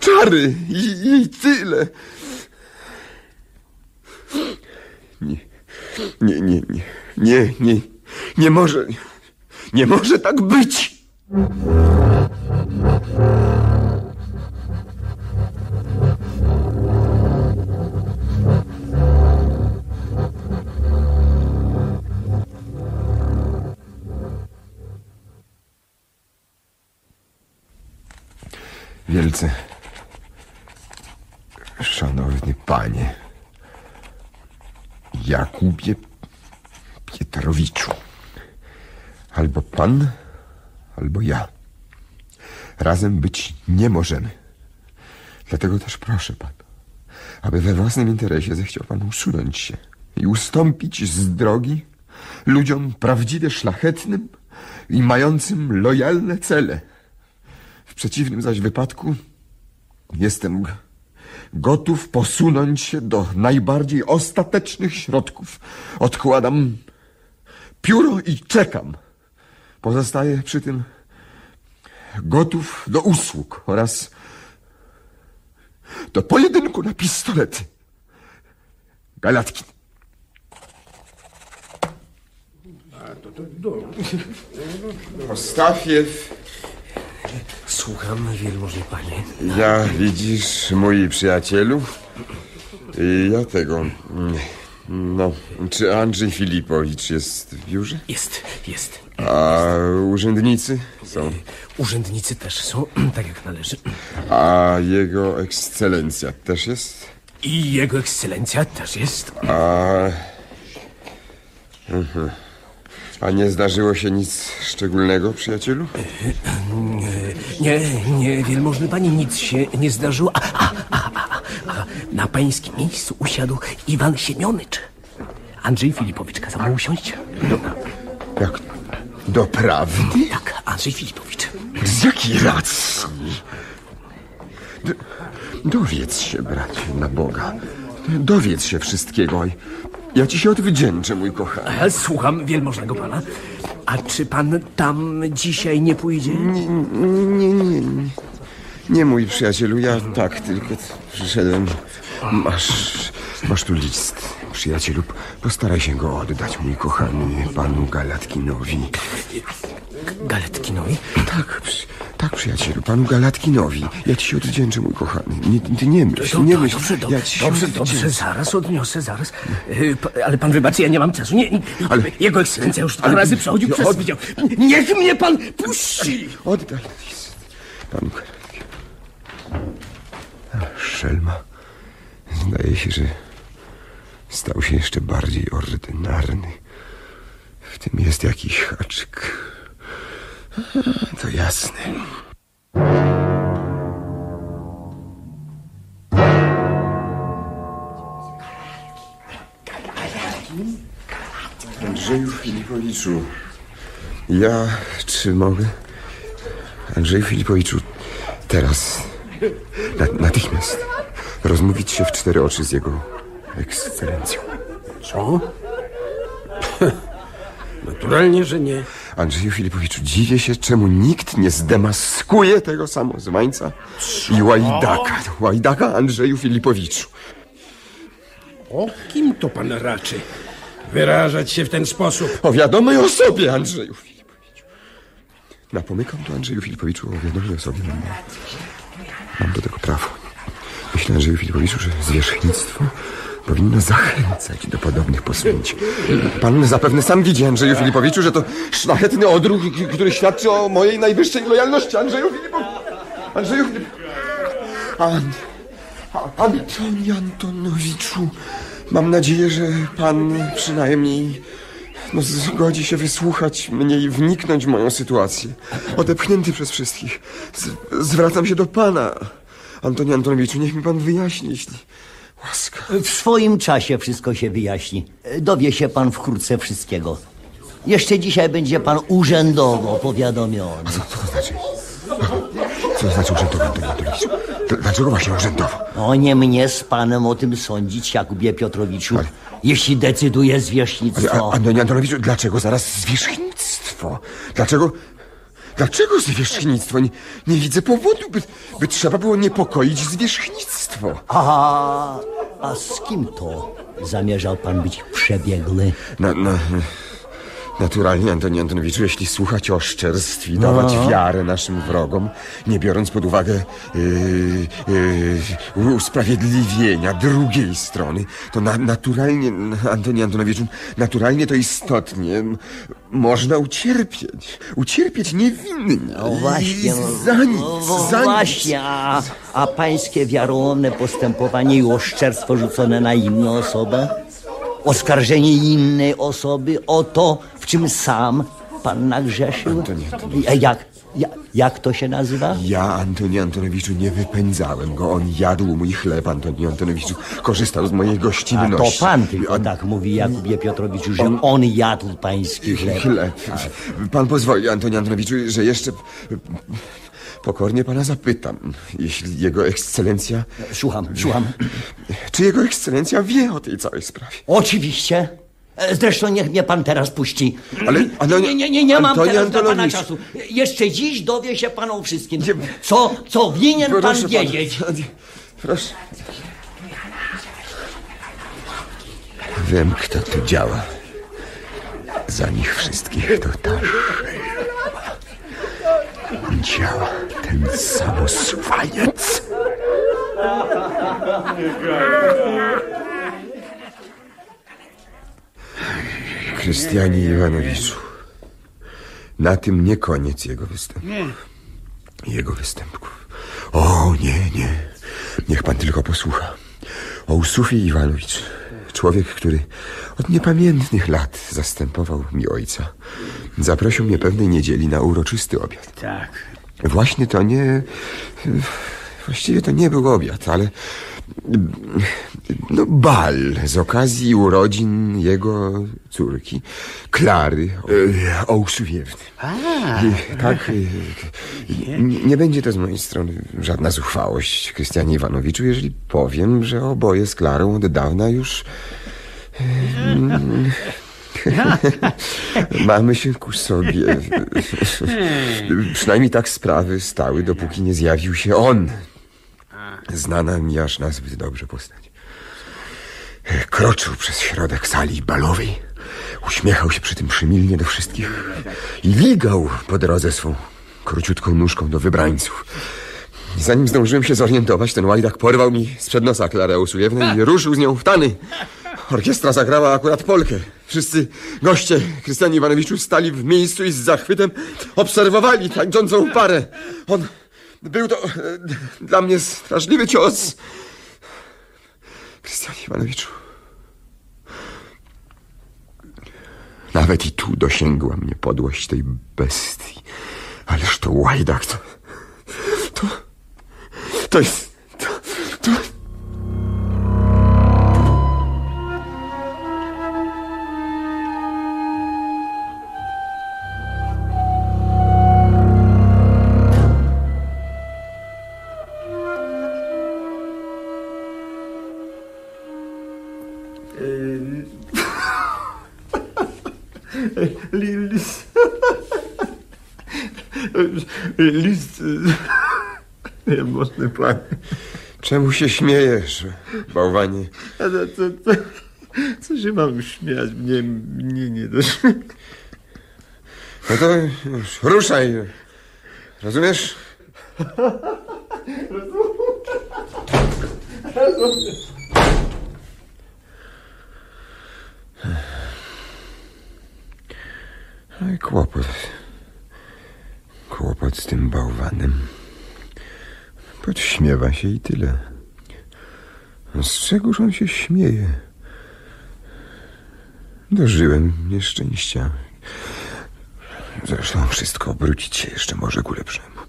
Czary i, i tyle. Nie, nie, nie, nie, nie, nie, nie może, nie może tak być. Wielce szanowny panie Jakubie Pietrowiczu. Albo pan, albo ja. Razem być nie możemy. Dlatego też proszę pan, aby we własnym interesie zechciał pan usunąć się i ustąpić z drogi ludziom prawdziwie szlachetnym i mającym lojalne cele. W przeciwnym zaś wypadku jestem gotów posunąć się do najbardziej ostatecznych środków. Odkładam pióro i czekam. Pozostaję przy tym gotów do usług oraz do pojedynku na pistolety. Galatkin. Ostafiew. Słucham, wielmożny panie. Ja widzisz, mój przyjacielu? I ja tego. mm, No, czy Andrzej Filipowicz jest w biurze? Jest, jest. A urzędnicy są. Urzędnicy też są, tak jak należy. A jego ekscelencja też jest? I jego ekscelencja też jest. A... Mhm. A nie zdarzyło się nic szczególnego, przyjacielu? Nie, nie, wielmożny panie, nic się nie zdarzyło. A, a, a, a, a, na pańskim miejscu usiadł Iwan Siemionycz. Andrzej Filipowicz kazał mu usiąść. Jak? Doprawdy? Tak, Andrzej Filipowicz. Z jakiej racji? D dowiedz się, bracie, na Boga. Dowiedz się wszystkiego. Ja ci się odwdzięczę, mój kochany. A, Słucham wielmożnego pana. A czy pan tam dzisiaj nie pójdzie? Nie, nie, nie. Nie, nie mój przyjacielu, ja tak tylko przyszedłem. Masz, masz tu list, przyjacielu. Postaraj się go oddać, mój kochany, panu Galatkinowi. Galetkinowi? Tak, przy, tak, przyjacielu, panu Galatkinowi. Ja ci się odwdzięczę, mój kochany. Nie, ty nie myśl, nie myśl. Dobrze, dobrze, ja dobrze, odwdzięczę. dobrze, zaraz odniosę, zaraz. Y, Ale pan wybaczy, ja nie mam czasu. Nie, nie, Ale- Jego ekscelencja już dwa ale- razy przechodził no, przez od- wydział. Niech mnie pan puści! Oddaj list panu Galatkinowi. Ach, Szelma. Zdaje się, że stał się jeszcze bardziej ordynarny. W tym jest jakiś haczyk. To jasne. Andrzeju Filipowiczu, ja czy mogę? Andrzeju Filipowiczu, teraz, na, natychmiast, rozmówić się w cztery oczy z jego ekscelencją. Co? Naturalnie, że nie. Andrzeju Filipowiczu, dziwię się, czemu nikt nie zdemaskuje tego samozwańca i łajdaka. Łajdaka Andrzeju Filipowiczu. O kim to pan raczy wyrażać się w ten sposób? O wiadomej osobie, Andrzeju Filipowiczu. Napomykam tu Andrzeju Filipowiczu o wiadomej osobie. Mam, mam do tego prawo. Myślę, Andrzeju Filipowiczu, że zwierzchnictwo powinno zachęcać do podobnych posunięć. Pan zapewne sam widzi, Andrzeju Filipowiczu, że to szlachetny odruch, który świadczy o mojej najwyższej lojalności. Andrzeju Filipowiczu! Andrzeju Filipowiczu! An... A- Antoni Antonowiczu, mam nadzieję, że pan przynajmniej no, zgodzi się wysłuchać mnie i wniknąć w moją sytuację. Odepchnięty przez wszystkich. Z, zwracam się do pana. Antoni Antonowiczu, niech mi pan wyjaśni, jeśli łaska. W swoim czasie wszystko się wyjaśni. Dowie się pan wkrótce wszystkiego. Jeszcze dzisiaj będzie pan urzędowo powiadomiony. Co to znaczy? Co to znaczy urzędowo, Antoni Dlaczego właśnie urzędowo? O nie mnie z panem o tym sądzić, Jakubie Piotrowiczu. Jeśli decyduje Ale, zwierzchnictwo. a, Antoni Antonowiczu, dlaczego zaraz zwierzchnictwo? Dlaczego... Dlaczego zwierzchnictwo? Nie, nie widzę powodu, by, by trzeba było niepokoić zwierzchnictwo. A, a z kim to zamierzał pan być przebiegły? Na, na, naturalnie, Antoni Antonowiczu, jeśli słuchać oszczerstw i dawać No. wiarę naszym wrogom, nie biorąc pod uwagę yy, yy, usprawiedliwienia drugiej strony, to na, naturalnie, Antoni Antonowiczu, naturalnie to istotnie można ucierpieć. Ucierpieć niewinnie. No właśnie, I za nic, no za nic. właśnie, a, a pańskie wiarołomne postępowanie i oszczerstwo rzucone na inną osobę? Oskarżenie innej osoby o to, w czym sam pan nagrzeszył? Antoni A Jak, jak, jak to się nazywa? Ja, Antoni Antonowiczu, nie wypędzałem go. On jadł mój chleb, Antoni Antonowiczu. Korzystał z mojej A gościnności. to pan tylko tak mówi, Jakubie Piotrowiczu, że on jadł pański chleb. Chleb. Pan pozwoli, Antoni Antonowiczu, że jeszcze pokornie pana zapytam, jeśli jego ekscelencja... Słucham, słucham. Czy jego ekscelencja wie o tej całej sprawie? Oczywiście. Zresztą niech mnie pan teraz puści. Ale- ale- nie, nie, nie, nie mam teraz dla pana Antonowicz. czasu. Jeszcze dziś dowie się pan o wszystkim. Co, co winien pan Proszę pana. wiedzieć? Proszę. Wiem, kto tu działa. Za nich wszystkich to ta Działa ten samoswaniec. Krystianie Iwanowiczu, Na tym nie koniec jego występu. Jego występków. O, nie, nie. Niech pan tylko posłucha. O Usufie Iwanowicz. Człowiek, który od niepamiętnych lat zastępował mi ojca. Zaprosił mnie pewnej niedzieli na uroczysty obiad. Tak. Właśnie to nie... Właściwie to nie był obiad, ale... No, bal z okazji urodzin jego córki, Klary e, Ołsuwiewny. Tak, e, nie, nie będzie to z mojej strony żadna zuchwałość, Krystianie Iwanowiczu, jeżeli powiem, że oboje z Klarą od dawna już... e, Mamy się ku sobie. Przynajmniej tak sprawy stały, dopóki nie zjawił się on. Znana mi aż nazbyt dobrze postać. Kroczył przez środek sali balowej. Uśmiechał się przy tym przymilnie do wszystkich i ligał po drodze swą króciutką nóżką do wybrańców. Zanim zdążyłem się zorientować, ten łajdak porwał mi sprzed nosa Klarę i ruszył z nią w tany. Orkiestra zagrała akurat polkę. Wszyscy goście Krystianie Iwanowiczu stali w miejscu i z zachwytem obserwowali tańczącą parę. On... Był to e, dla mnie straszliwy cios. Krystianie Iwanowiczu. Nawet i tu dosięgła mnie podłość tej bestii. Ależ to łajdak, to... To... To jest... List. Niemocny pan. Czemu się śmiejesz, bałwanie? A to, to, to, co się mam śmiać? Mnie, mnie nie dość. No to już ruszaj. Rozumiesz? No i kłopot. Kłopot z tym bałwanem. Podśmiewa się i tyle. Z czegoż on się śmieje? Dożyłem nieszczęścia. Zresztą wszystko obrócić się jeszcze może ku lepszemu.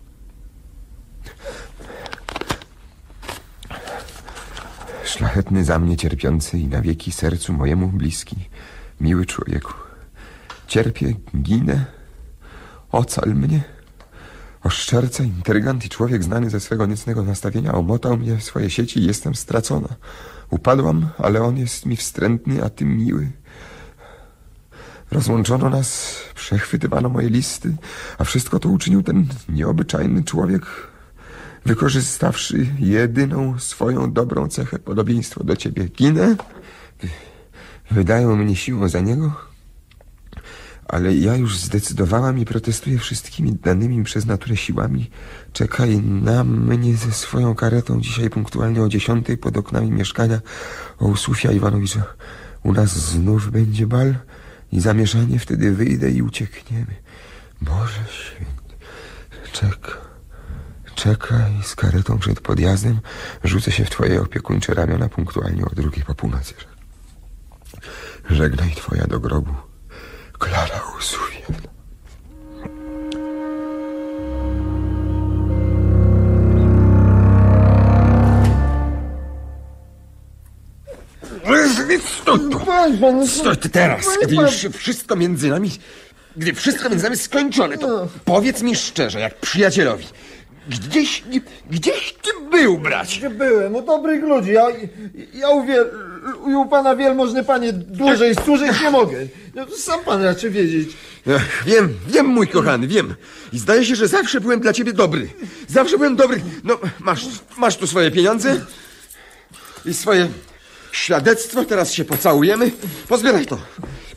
Szlachetny za mnie cierpiący i na wieki sercu mojemu bliski, miły człowieku. Cierpię, ginę, ocal mnie. Oszczerca, interygant i człowiek znany ze swego niecnego nastawienia omotał mnie w swoje sieci i jestem stracona. Upadłam, ale on jest mi wstrętny, a tym miły. Rozłączono nas, przechwytywano moje listy, a wszystko to uczynił ten nieobyczajny człowiek, wykorzystawszy jedyną swoją dobrą cechę, podobieństwo do ciebie. Ginę? Wydają mnie siłą za niego? Ale ja już zdecydowałam i protestuję wszystkimi danymi mi przez naturę siłami. Czekaj na mnie ze swoją karetą dzisiaj punktualnie o dziesiątej pod oknami mieszkania Ołsufia Iwanowicza. U nas znów będzie bal i zamieszanie wtedy wyjdę i uciekniemy. Boże święty, czekaj. Czekaj z karetą przed podjazdem. Rzucę się w twoje opiekuńcze ramiona punktualnie o drugiej po północy. Żegnaj twoja do grobu. Klara Usuwiewna. Stój tu! Ty teraz, gdy już się wszystko między nami... Gdy wszystko między nami skończone, to powiedz mi szczerze, jak przyjacielowi. Gdzieś, gdzieś ty był, brać? Gdzie byłem? U dobrych ludzi. Ja, ja u, wiel, u pana wielmożny panie dłużej służyć nie mogę. No, sam pan raczy wiedzieć. Ach, wiem, wiem, mój kochany, wiem. I zdaje się, że zawsze byłem dla ciebie dobry. Zawsze byłem dobry. No, masz, masz tu swoje pieniądze i swoje świadectwo. Teraz się pocałujemy. Pozbieraj to.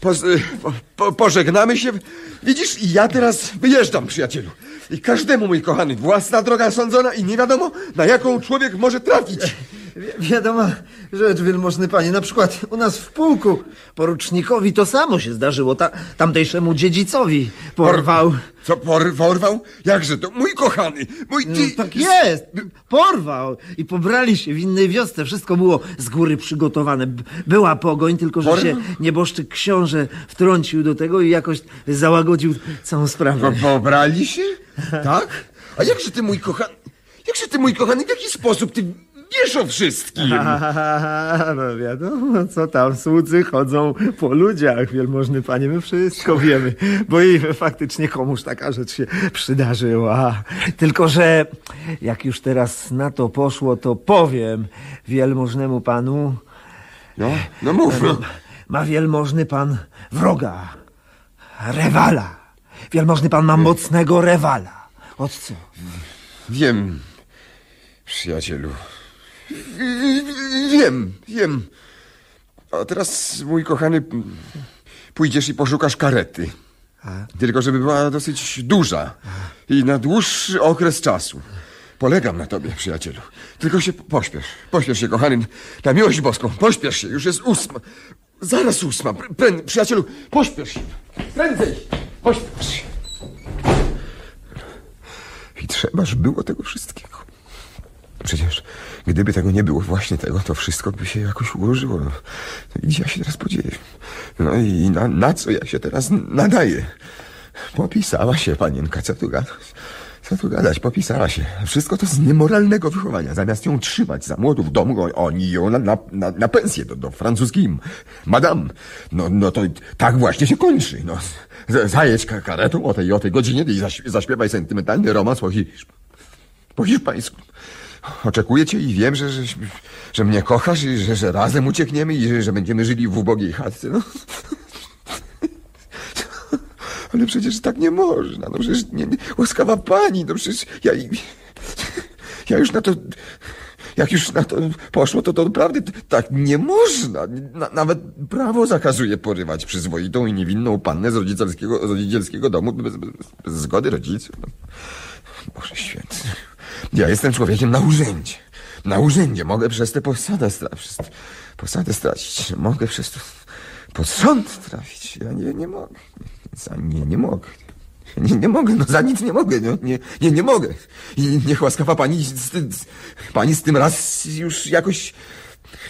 Poz, y, po, po, pożegnamy się. Widzisz, i ja teraz wyjeżdżam, przyjacielu. I każdemu, mój kochany, własna droga sądzona i nie wiadomo, na jaką człowiek może trafić. Wi- wiadoma rzecz, wielmożny panie. Na przykład u nas w pułku porucznikowi to samo się zdarzyło. Ta, tamtejszemu dziedzicowi porwał. Co, por, porwał? Jakże to? Mój kochany, mój ty... No, tak jest, porwał. I pobrali się w innej wiosce. Wszystko było z góry przygotowane. Była pogoń, tylko że się nieboszczyk książę wtrącił do tego i jakoś załagodził całą sprawę. Po, pobrali się? Tak? A jakże ty, mój kochany... Jakże ty, mój kochany, w jaki sposób ty wiesz o wszystkim? A, no wiadomo, co tam, słudzy chodzą po ludziach, wielmożny panie, my wszystko wiemy, bo i faktycznie komuś taka rzecz się przydarzyła. Tylko, że jak już teraz na to poszło, to powiem wielmożnemu panu... No, no mów, no. Ma wielmożny pan wroga, rewala. Wielmożny pan ma mocnego rewala. Od co? Wiem, przyjacielu. Wiem, wiem. A teraz, mój kochany, pójdziesz i poszukasz karety. Tylko, żeby była dosyć duża i na dłuższy okres czasu. Polegam na tobie, przyjacielu. Tylko się pośpiesz. Pośpiesz się, kochany. Na miłość boską, pośpiesz się. Już jest ósma. Zaraz ósma. Pr- Pręd, przyjacielu, pośpiesz się. Prędzej. Pośpiesz się. I trzebaż było tego wszystkiego. Przecież gdyby tego nie było, właśnie tego, to wszystko by się jakoś ułożyło. No, gdzie ja się teraz podzieję? No i na, na co ja się teraz nadaję? Popisała się panienka, co tu gadać? Co tu gadać? Popisała się. Wszystko to z niemoralnego wychowania. Zamiast ją trzymać za młodu w domu, oni ją na, na, na, na pensję do, do francuskim. Madame, no, no to tak właśnie się kończy. No, zajedź ka- karetą o tej, o tej godzinie i zaś, zaśpiewaj sentymentalny romans po, hiszp po hiszpańsku. Oczekuję cię i wiem, że, że, że mnie kochasz i że, że razem uciekniemy i że, że będziemy żyli w ubogiej chatce. No. Ale przecież tak nie można. No przecież nie, nie, łaskawa pani, no przecież ja, ja już na to, jak już na to poszło, to, to naprawdę tak nie można. Na, nawet prawo zakazuje porywać przyzwoitą i niewinną pannę z rodzicielskiego, rodzicielskiego domu bez, bez, bez zgody rodziców. No. Boże święty. Ja jestem człowiekiem na urzędzie. Na urzędzie mogę przez tę posadę, stra- posadę stracić. Mogę przez to pod sąd trafić. Ja nie, nie mogę. Za nie, nie mogę. Nie, nie mogę, no za nic nie mogę, no, nie, nie, nie mogę. I niech łaskawa pani, z, z, pani z tym raz już jakoś,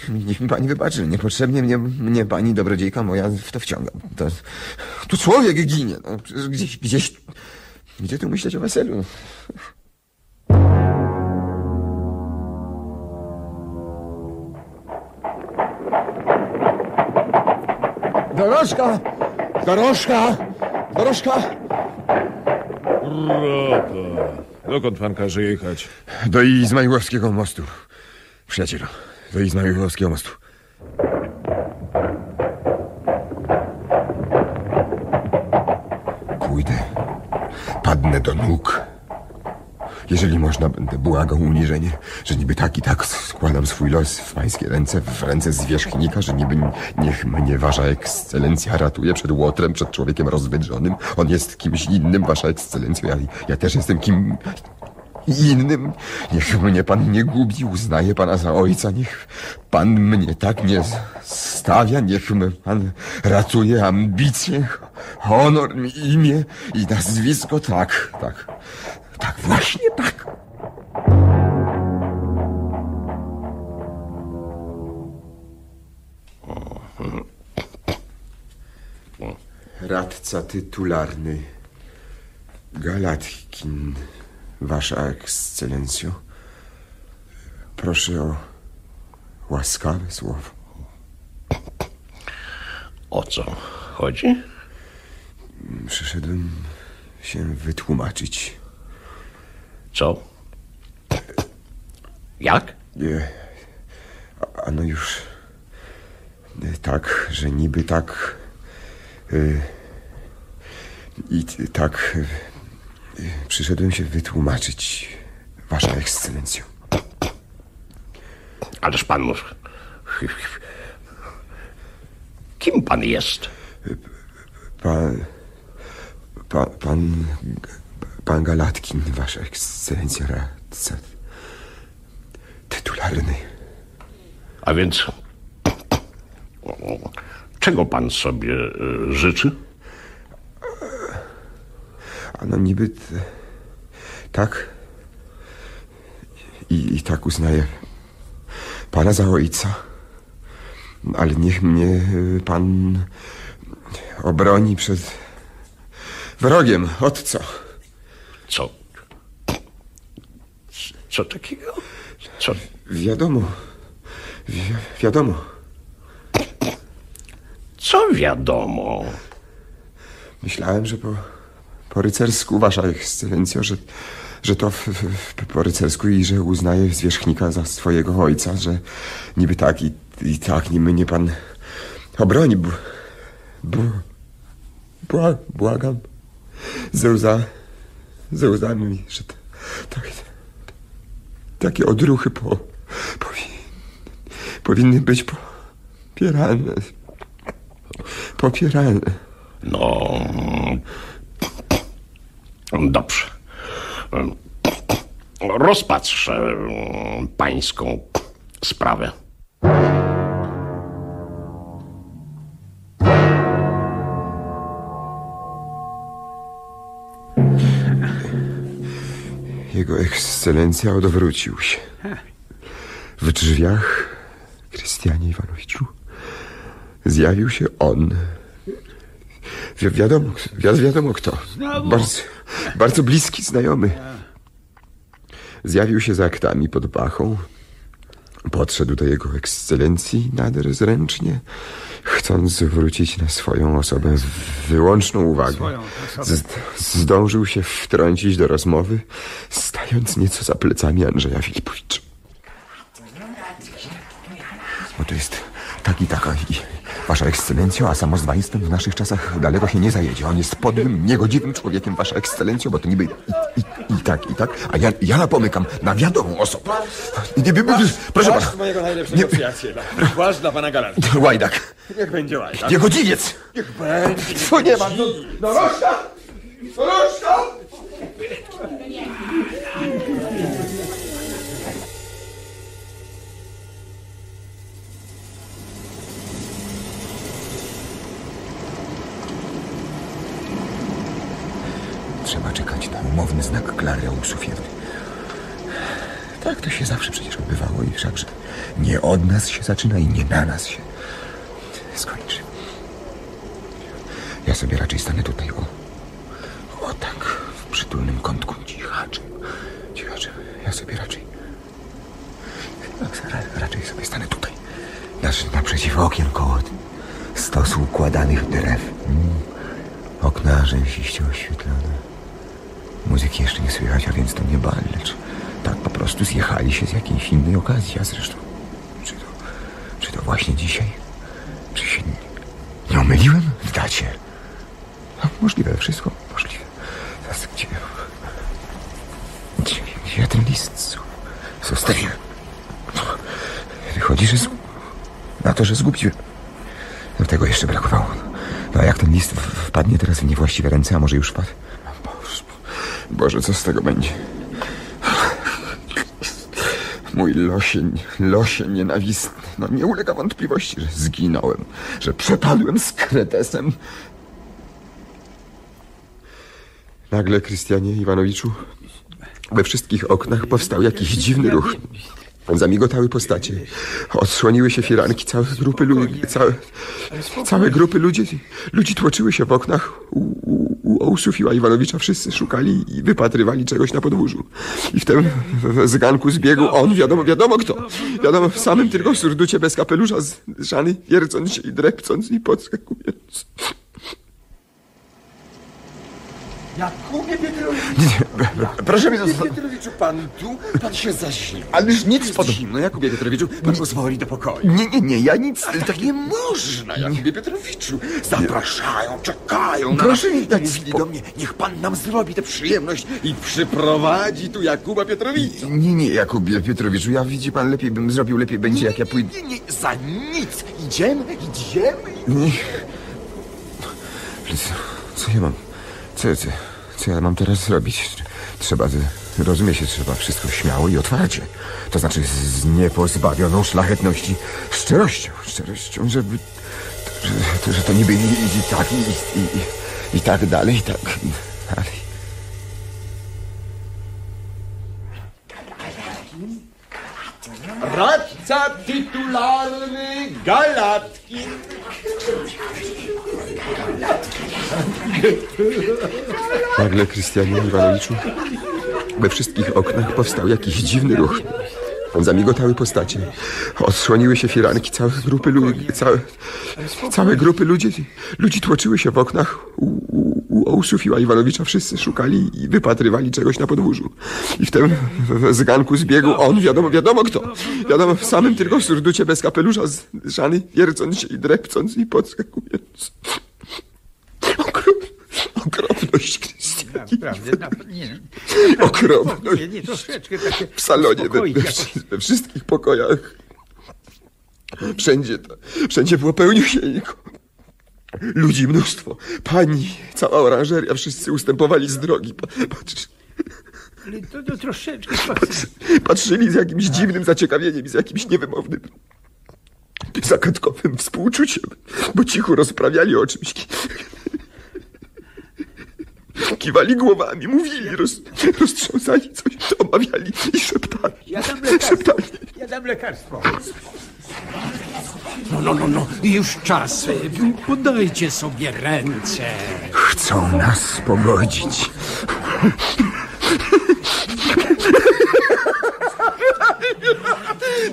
niech mi pani wybaczy, niepotrzebnie mnie, mnie pani dobrodziejka moja w to wciąga. To, tu człowiek ginie, no, gdzieś, gdzieś, gdzie tu myśleć o weselu? Dorożka! Dorożka! Dorożka! Roko. Dokąd pan każe jechać? Do Izmajłowskiego mostu. Przyjacielu, do Izmajłowskiego mostu. Pójdę. Padnę do nóg. Jeżeli można, będę błagał uniżenie, że niby tak i tak składam swój los w pańskie ręce, w ręce zwierzchnika, że niby niech mnie wasza ekscelencja ratuje przed łotrem, przed człowiekiem rozwydrzonym. On jest kimś innym, wasza ekscelencjo, ja, ja też jestem kim innym. Niech mnie pan nie gubi, uznaje pana za ojca, niech pan mnie tak nie stawia, niech pan ratuje ambicje, honor, imię i nazwisko, tak, tak, tak, właśnie tak. Radca tytularny Galatkin, wasza ekscelencjo. Proszę o łaskawe słowo. O co chodzi? Przyszedłem się wytłumaczyć. Co? Jak? Nie. A- Ano już y, tak, że niby tak y, i tak y, przyszedłem się wytłumaczyć, wasza ekscelencjo. Ależ pan. Kim pan jest? Pan, pa, pan, pan Galatkin, wasza ekscelencja, radca tytularny. A więc czego pan sobie e, życzy? A no niby tak. I, I tak uznaję pana za ojca. Ale niech mnie y, pan obroni przed wrogiem. Od co? Co? Co takiego? Co? Wiadomo. Wi wiadomo. Co wiadomo? Myślałem, że po, po rycersku, wasza ekscelencjo, że, że to w, w, po rycersku i że uznaje zwierzchnika za swojego ojca, że niby tak i, i tak niby mnie pan obroni, bo, bo bła, błagam ze łza, ze łzami, że tak, takie odruchy po, powi, powinny być popierane. Popierane. No. Dobrze. Rozpatrzę pańską sprawę. Jego ekscelencja odwrócił się. W drzwiach, Krystianie Iwanowiczu, zjawił się on. Wi wiadomo, wi wiadomo kto. Bardzo, bardzo bliski znajomy. Zjawił się za aktami pod pachą. Podszedł do jego ekscelencji nader zręcznie, chcąc zwrócić na swoją osobę wyłączną uwagę. Z, zdążył się wtrącić do rozmowy, stając nieco za plecami Andrzeja Filipowicza. Bo to jest tak i taka i wasza ekscelencjo, a samozwaństwem w naszych czasach daleko się nie zajedzie. On jest podłym, niegodziwym człowiekiem, wasza ekscelencjo, bo to niby i, i, i tak, i tak, a ja, ja napomykam na wiadomą osobę. Nie, nie, proszę pana, mojego najlepszego przyjaciela. Płaszcz dla pana Galanty. łajdak, Niech będzie łajdak. niegodziwiec. Niech będzie. Co nie ma, no, No Tak to się zawsze przecież odbywało i wszakże nie od nas się zaczyna i nie na nas się skończy. Ja sobie raczej stanę tutaj, o, o tak, w przytulnym kątku, cichaczem, cichaczem. Ja sobie raczej, ra- raczej sobie stanę tutaj, znaczy naprzeciw okien koło stosu układanych drew. Mm. Okna rzęsiście oświetlone. Muzyki jeszcze nie słychać, a więc to nie bal, lecz tak po prostu zjechali się z jakiejś innej okazji, a zresztą czy to, czy to właśnie dzisiaj? Czy się nie, nie omyliłem w dacie? No, możliwe, wszystko możliwe. Zaraz gdzie... Gdzie, gdzie ten list z- zostawiłem? Wychodzi, że zgu... na to, że zgubiłem. No, tego jeszcze brakowało. No a jak ten list wpadnie teraz w niewłaściwe ręce, a może już wpadł? Boże, co z tego będzie? Mój losie, losie nienawistny. No nie ulega wątpliwości, że zginąłem, że przepadłem z kretesem. Nagle, Krystianie Iwanowiczu, we wszystkich oknach powstał jakiś dziwny ruch. Zamigotały postacie. Odsłoniły się firanki, całe grupy ludzi, całe, całe grupy ludzi, ludzi tłoczyły się w oknach. U, u, u Ołsufiła Iwanowicza wszyscy szukali i wypatrywali czegoś na podwórzu. I w, w zganku zbiegł on, wiadomo, wiadomo kto. Wiadomo, w samym tylko surducie bez kapelusza, z- zżany, wiercąc się i drepcąc i podskakując. Jakubie Pietrowiczu! Proszę mi Jakubie zostawić. Pietrowiczu, pan tu? Pan się zaśnił. Ależ nic Jest pod... zimno, Jakubie Pietrowiczu. Pan pozwoli do pokoju. Nie, nie, nie, ja nic... Tak nie można, Jakubie Pietrowiczu. Zapraszają, czekają na Proszę nas. mi dać Mówili do mnie, niech pan nam zrobi tę przyjemność i przyprowadzi tu Jakuba Pietrowicza. Nie, nie, Jakubie Pietrowiczu, ja widzi pan, lepiej bym zrobił, lepiej będzie jak ja pójdę... Nie, nie, za nic. Idziemy, idziemy. Nie. Co, co ja mam? Co, co, co ja mam teraz zrobić? Trzeba, Rozumie się, trzeba wszystko śmiało i otwarcie. To znaczy z niepozbawioną szlachetności szczerością. Szczerością, żeby... Że, że to niby i, i tak, i, i, i tak dalej, i tak dalej. Radca tytularny Galatkin. Nagle, Krystianie Iwanowiczu, we wszystkich oknach powstał jakiś dziwny ruch. Zamigotały postacie. Odsłoniły się firanki, całe grupy ludzi, całe, całe grupy ludzi, ludzi tłoczyły się w oknach u, u, u uszu Fiła Iwanowicza. Wszyscy szukali i wypatrywali czegoś na podwórzu. I w, z ganku zbiegł on, wiadomo, wiadomo kto. Wiadomo, w samym tylko surducie bez kapelusza, zżany, wiercąc się i drepcąc i podskakując. Okropność, okropność Krystianie. Naprawdę, naprawdę, nie. Okropność. Nie, nie, troszeczkę takie W salonie, we, we wszystkich pokojach. Wszędzie, to, wszędzie było pełniusieńko. Ludzi mnóstwo. Pani, cała oranżeria, wszyscy ustępowali z drogi. Pa- Patrz, Ale to, to troszeczkę... patrzyli z jakimś dziwnym zaciekawieniem i z jakimś niewymownym zagadkowym współczuciem, bo cicho rozprawiali o czymś. Kiwali głowami, mówili, roz, roztrząsali coś, omawiali i szeptali. Ja dam lekarstwo. Ja dam lekarstwo. No, no, no, no, już czas. Podajcie sobie ręce. Chcą nas pogodzić.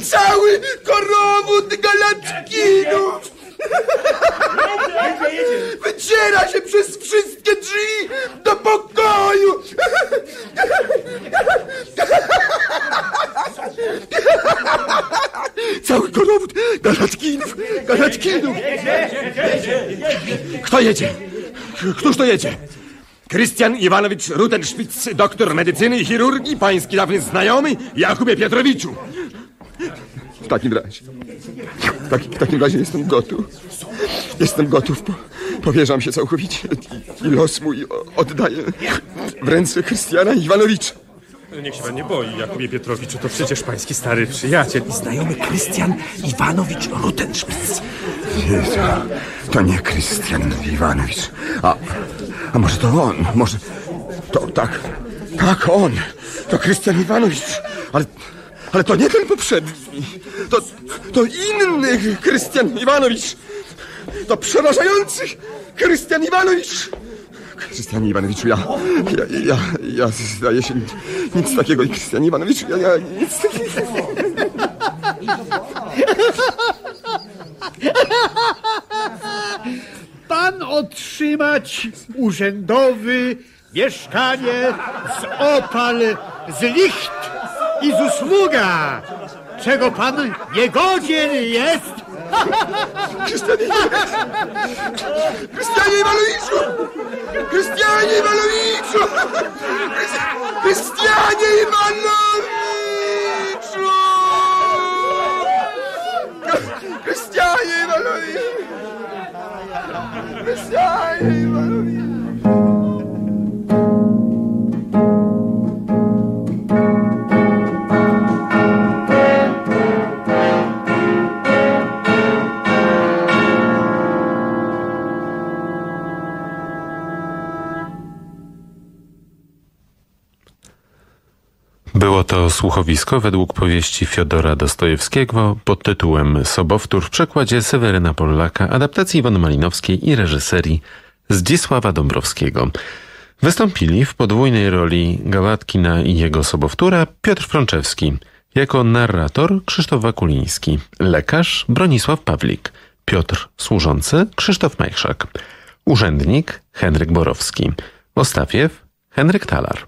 Cały korowód Wydziera się przez wszystkie drzwi do pokoju! Cały korowód Galatkinów! Galatkinów! Kto jedzie? Któż to jedzie? Krystian Iwanowicz Rutenspitz, doktor medycyny i chirurgii, pański dawny znajomy, Jakubie Pietrowiczu. W takim razie. W, taki, w takim razie jestem gotów. Jestem gotów. Po, powierzam się całkowicie. I, I los mój oddaję w ręce Krystiana Iwanowicza. Niech się pan nie boi, Jakubie Pietrowiczu, to przecież pański stary przyjaciel i znajomy Krystian Iwanowicz Rutenspitz. Jezu, to nie Krystian Iwanowicz. A, a może to on? Może to tak, tak on. To Krystian Iwanowicz. Ale, ale to nie ten poprzedni. To, to inny Krystian Iwanowicz. To przerażający Krystian Iwanowicz. Krystian Iwanowiczu, ja, ja, ja, ja zdaje się nic takiego i Krystian Iwanowiczu, ja, ja nic takiego. Pan otrzymać urzędowy mieszkanie z opal, z licht i usługa, czego pan niegodzien jest. Krystianie Krystianie Iwanowiczu! Krystianie Iwanowiczu! Krystianie Iwanowiczu! Krystianie Iwanowiczu! Krystianie Było to słuchowisko według powieści Fiodora Dostojewskiego pod tytułem Sobowtór w przekładzie Seweryna Pollaka, adaptacji Iwony Malinowskiej i reżyserii Zdzisława Dąbrowskiego. Wystąpili w podwójnej roli Gałatkina i jego sobowtóra Piotr Frączewski, jako narrator Krzysztof Wakuliński, lekarz Bronisław Pawlik, Piotr Służący Krzysztof Majchrzak, urzędnik Henryk Borowski, Ostafiew Henryk Talar,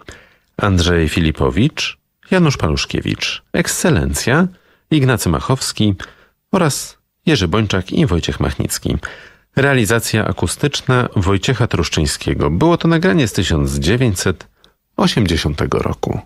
Andrzej Filipowicz, Janusz Paluszkiewicz, Ekscelencja, Ignacy Machowski oraz Jerzy Bończak i Wojciech Machnicki. Realizacja akustyczna Wojciecha Truszczyńskiego. Było to nagranie z 1980 roku.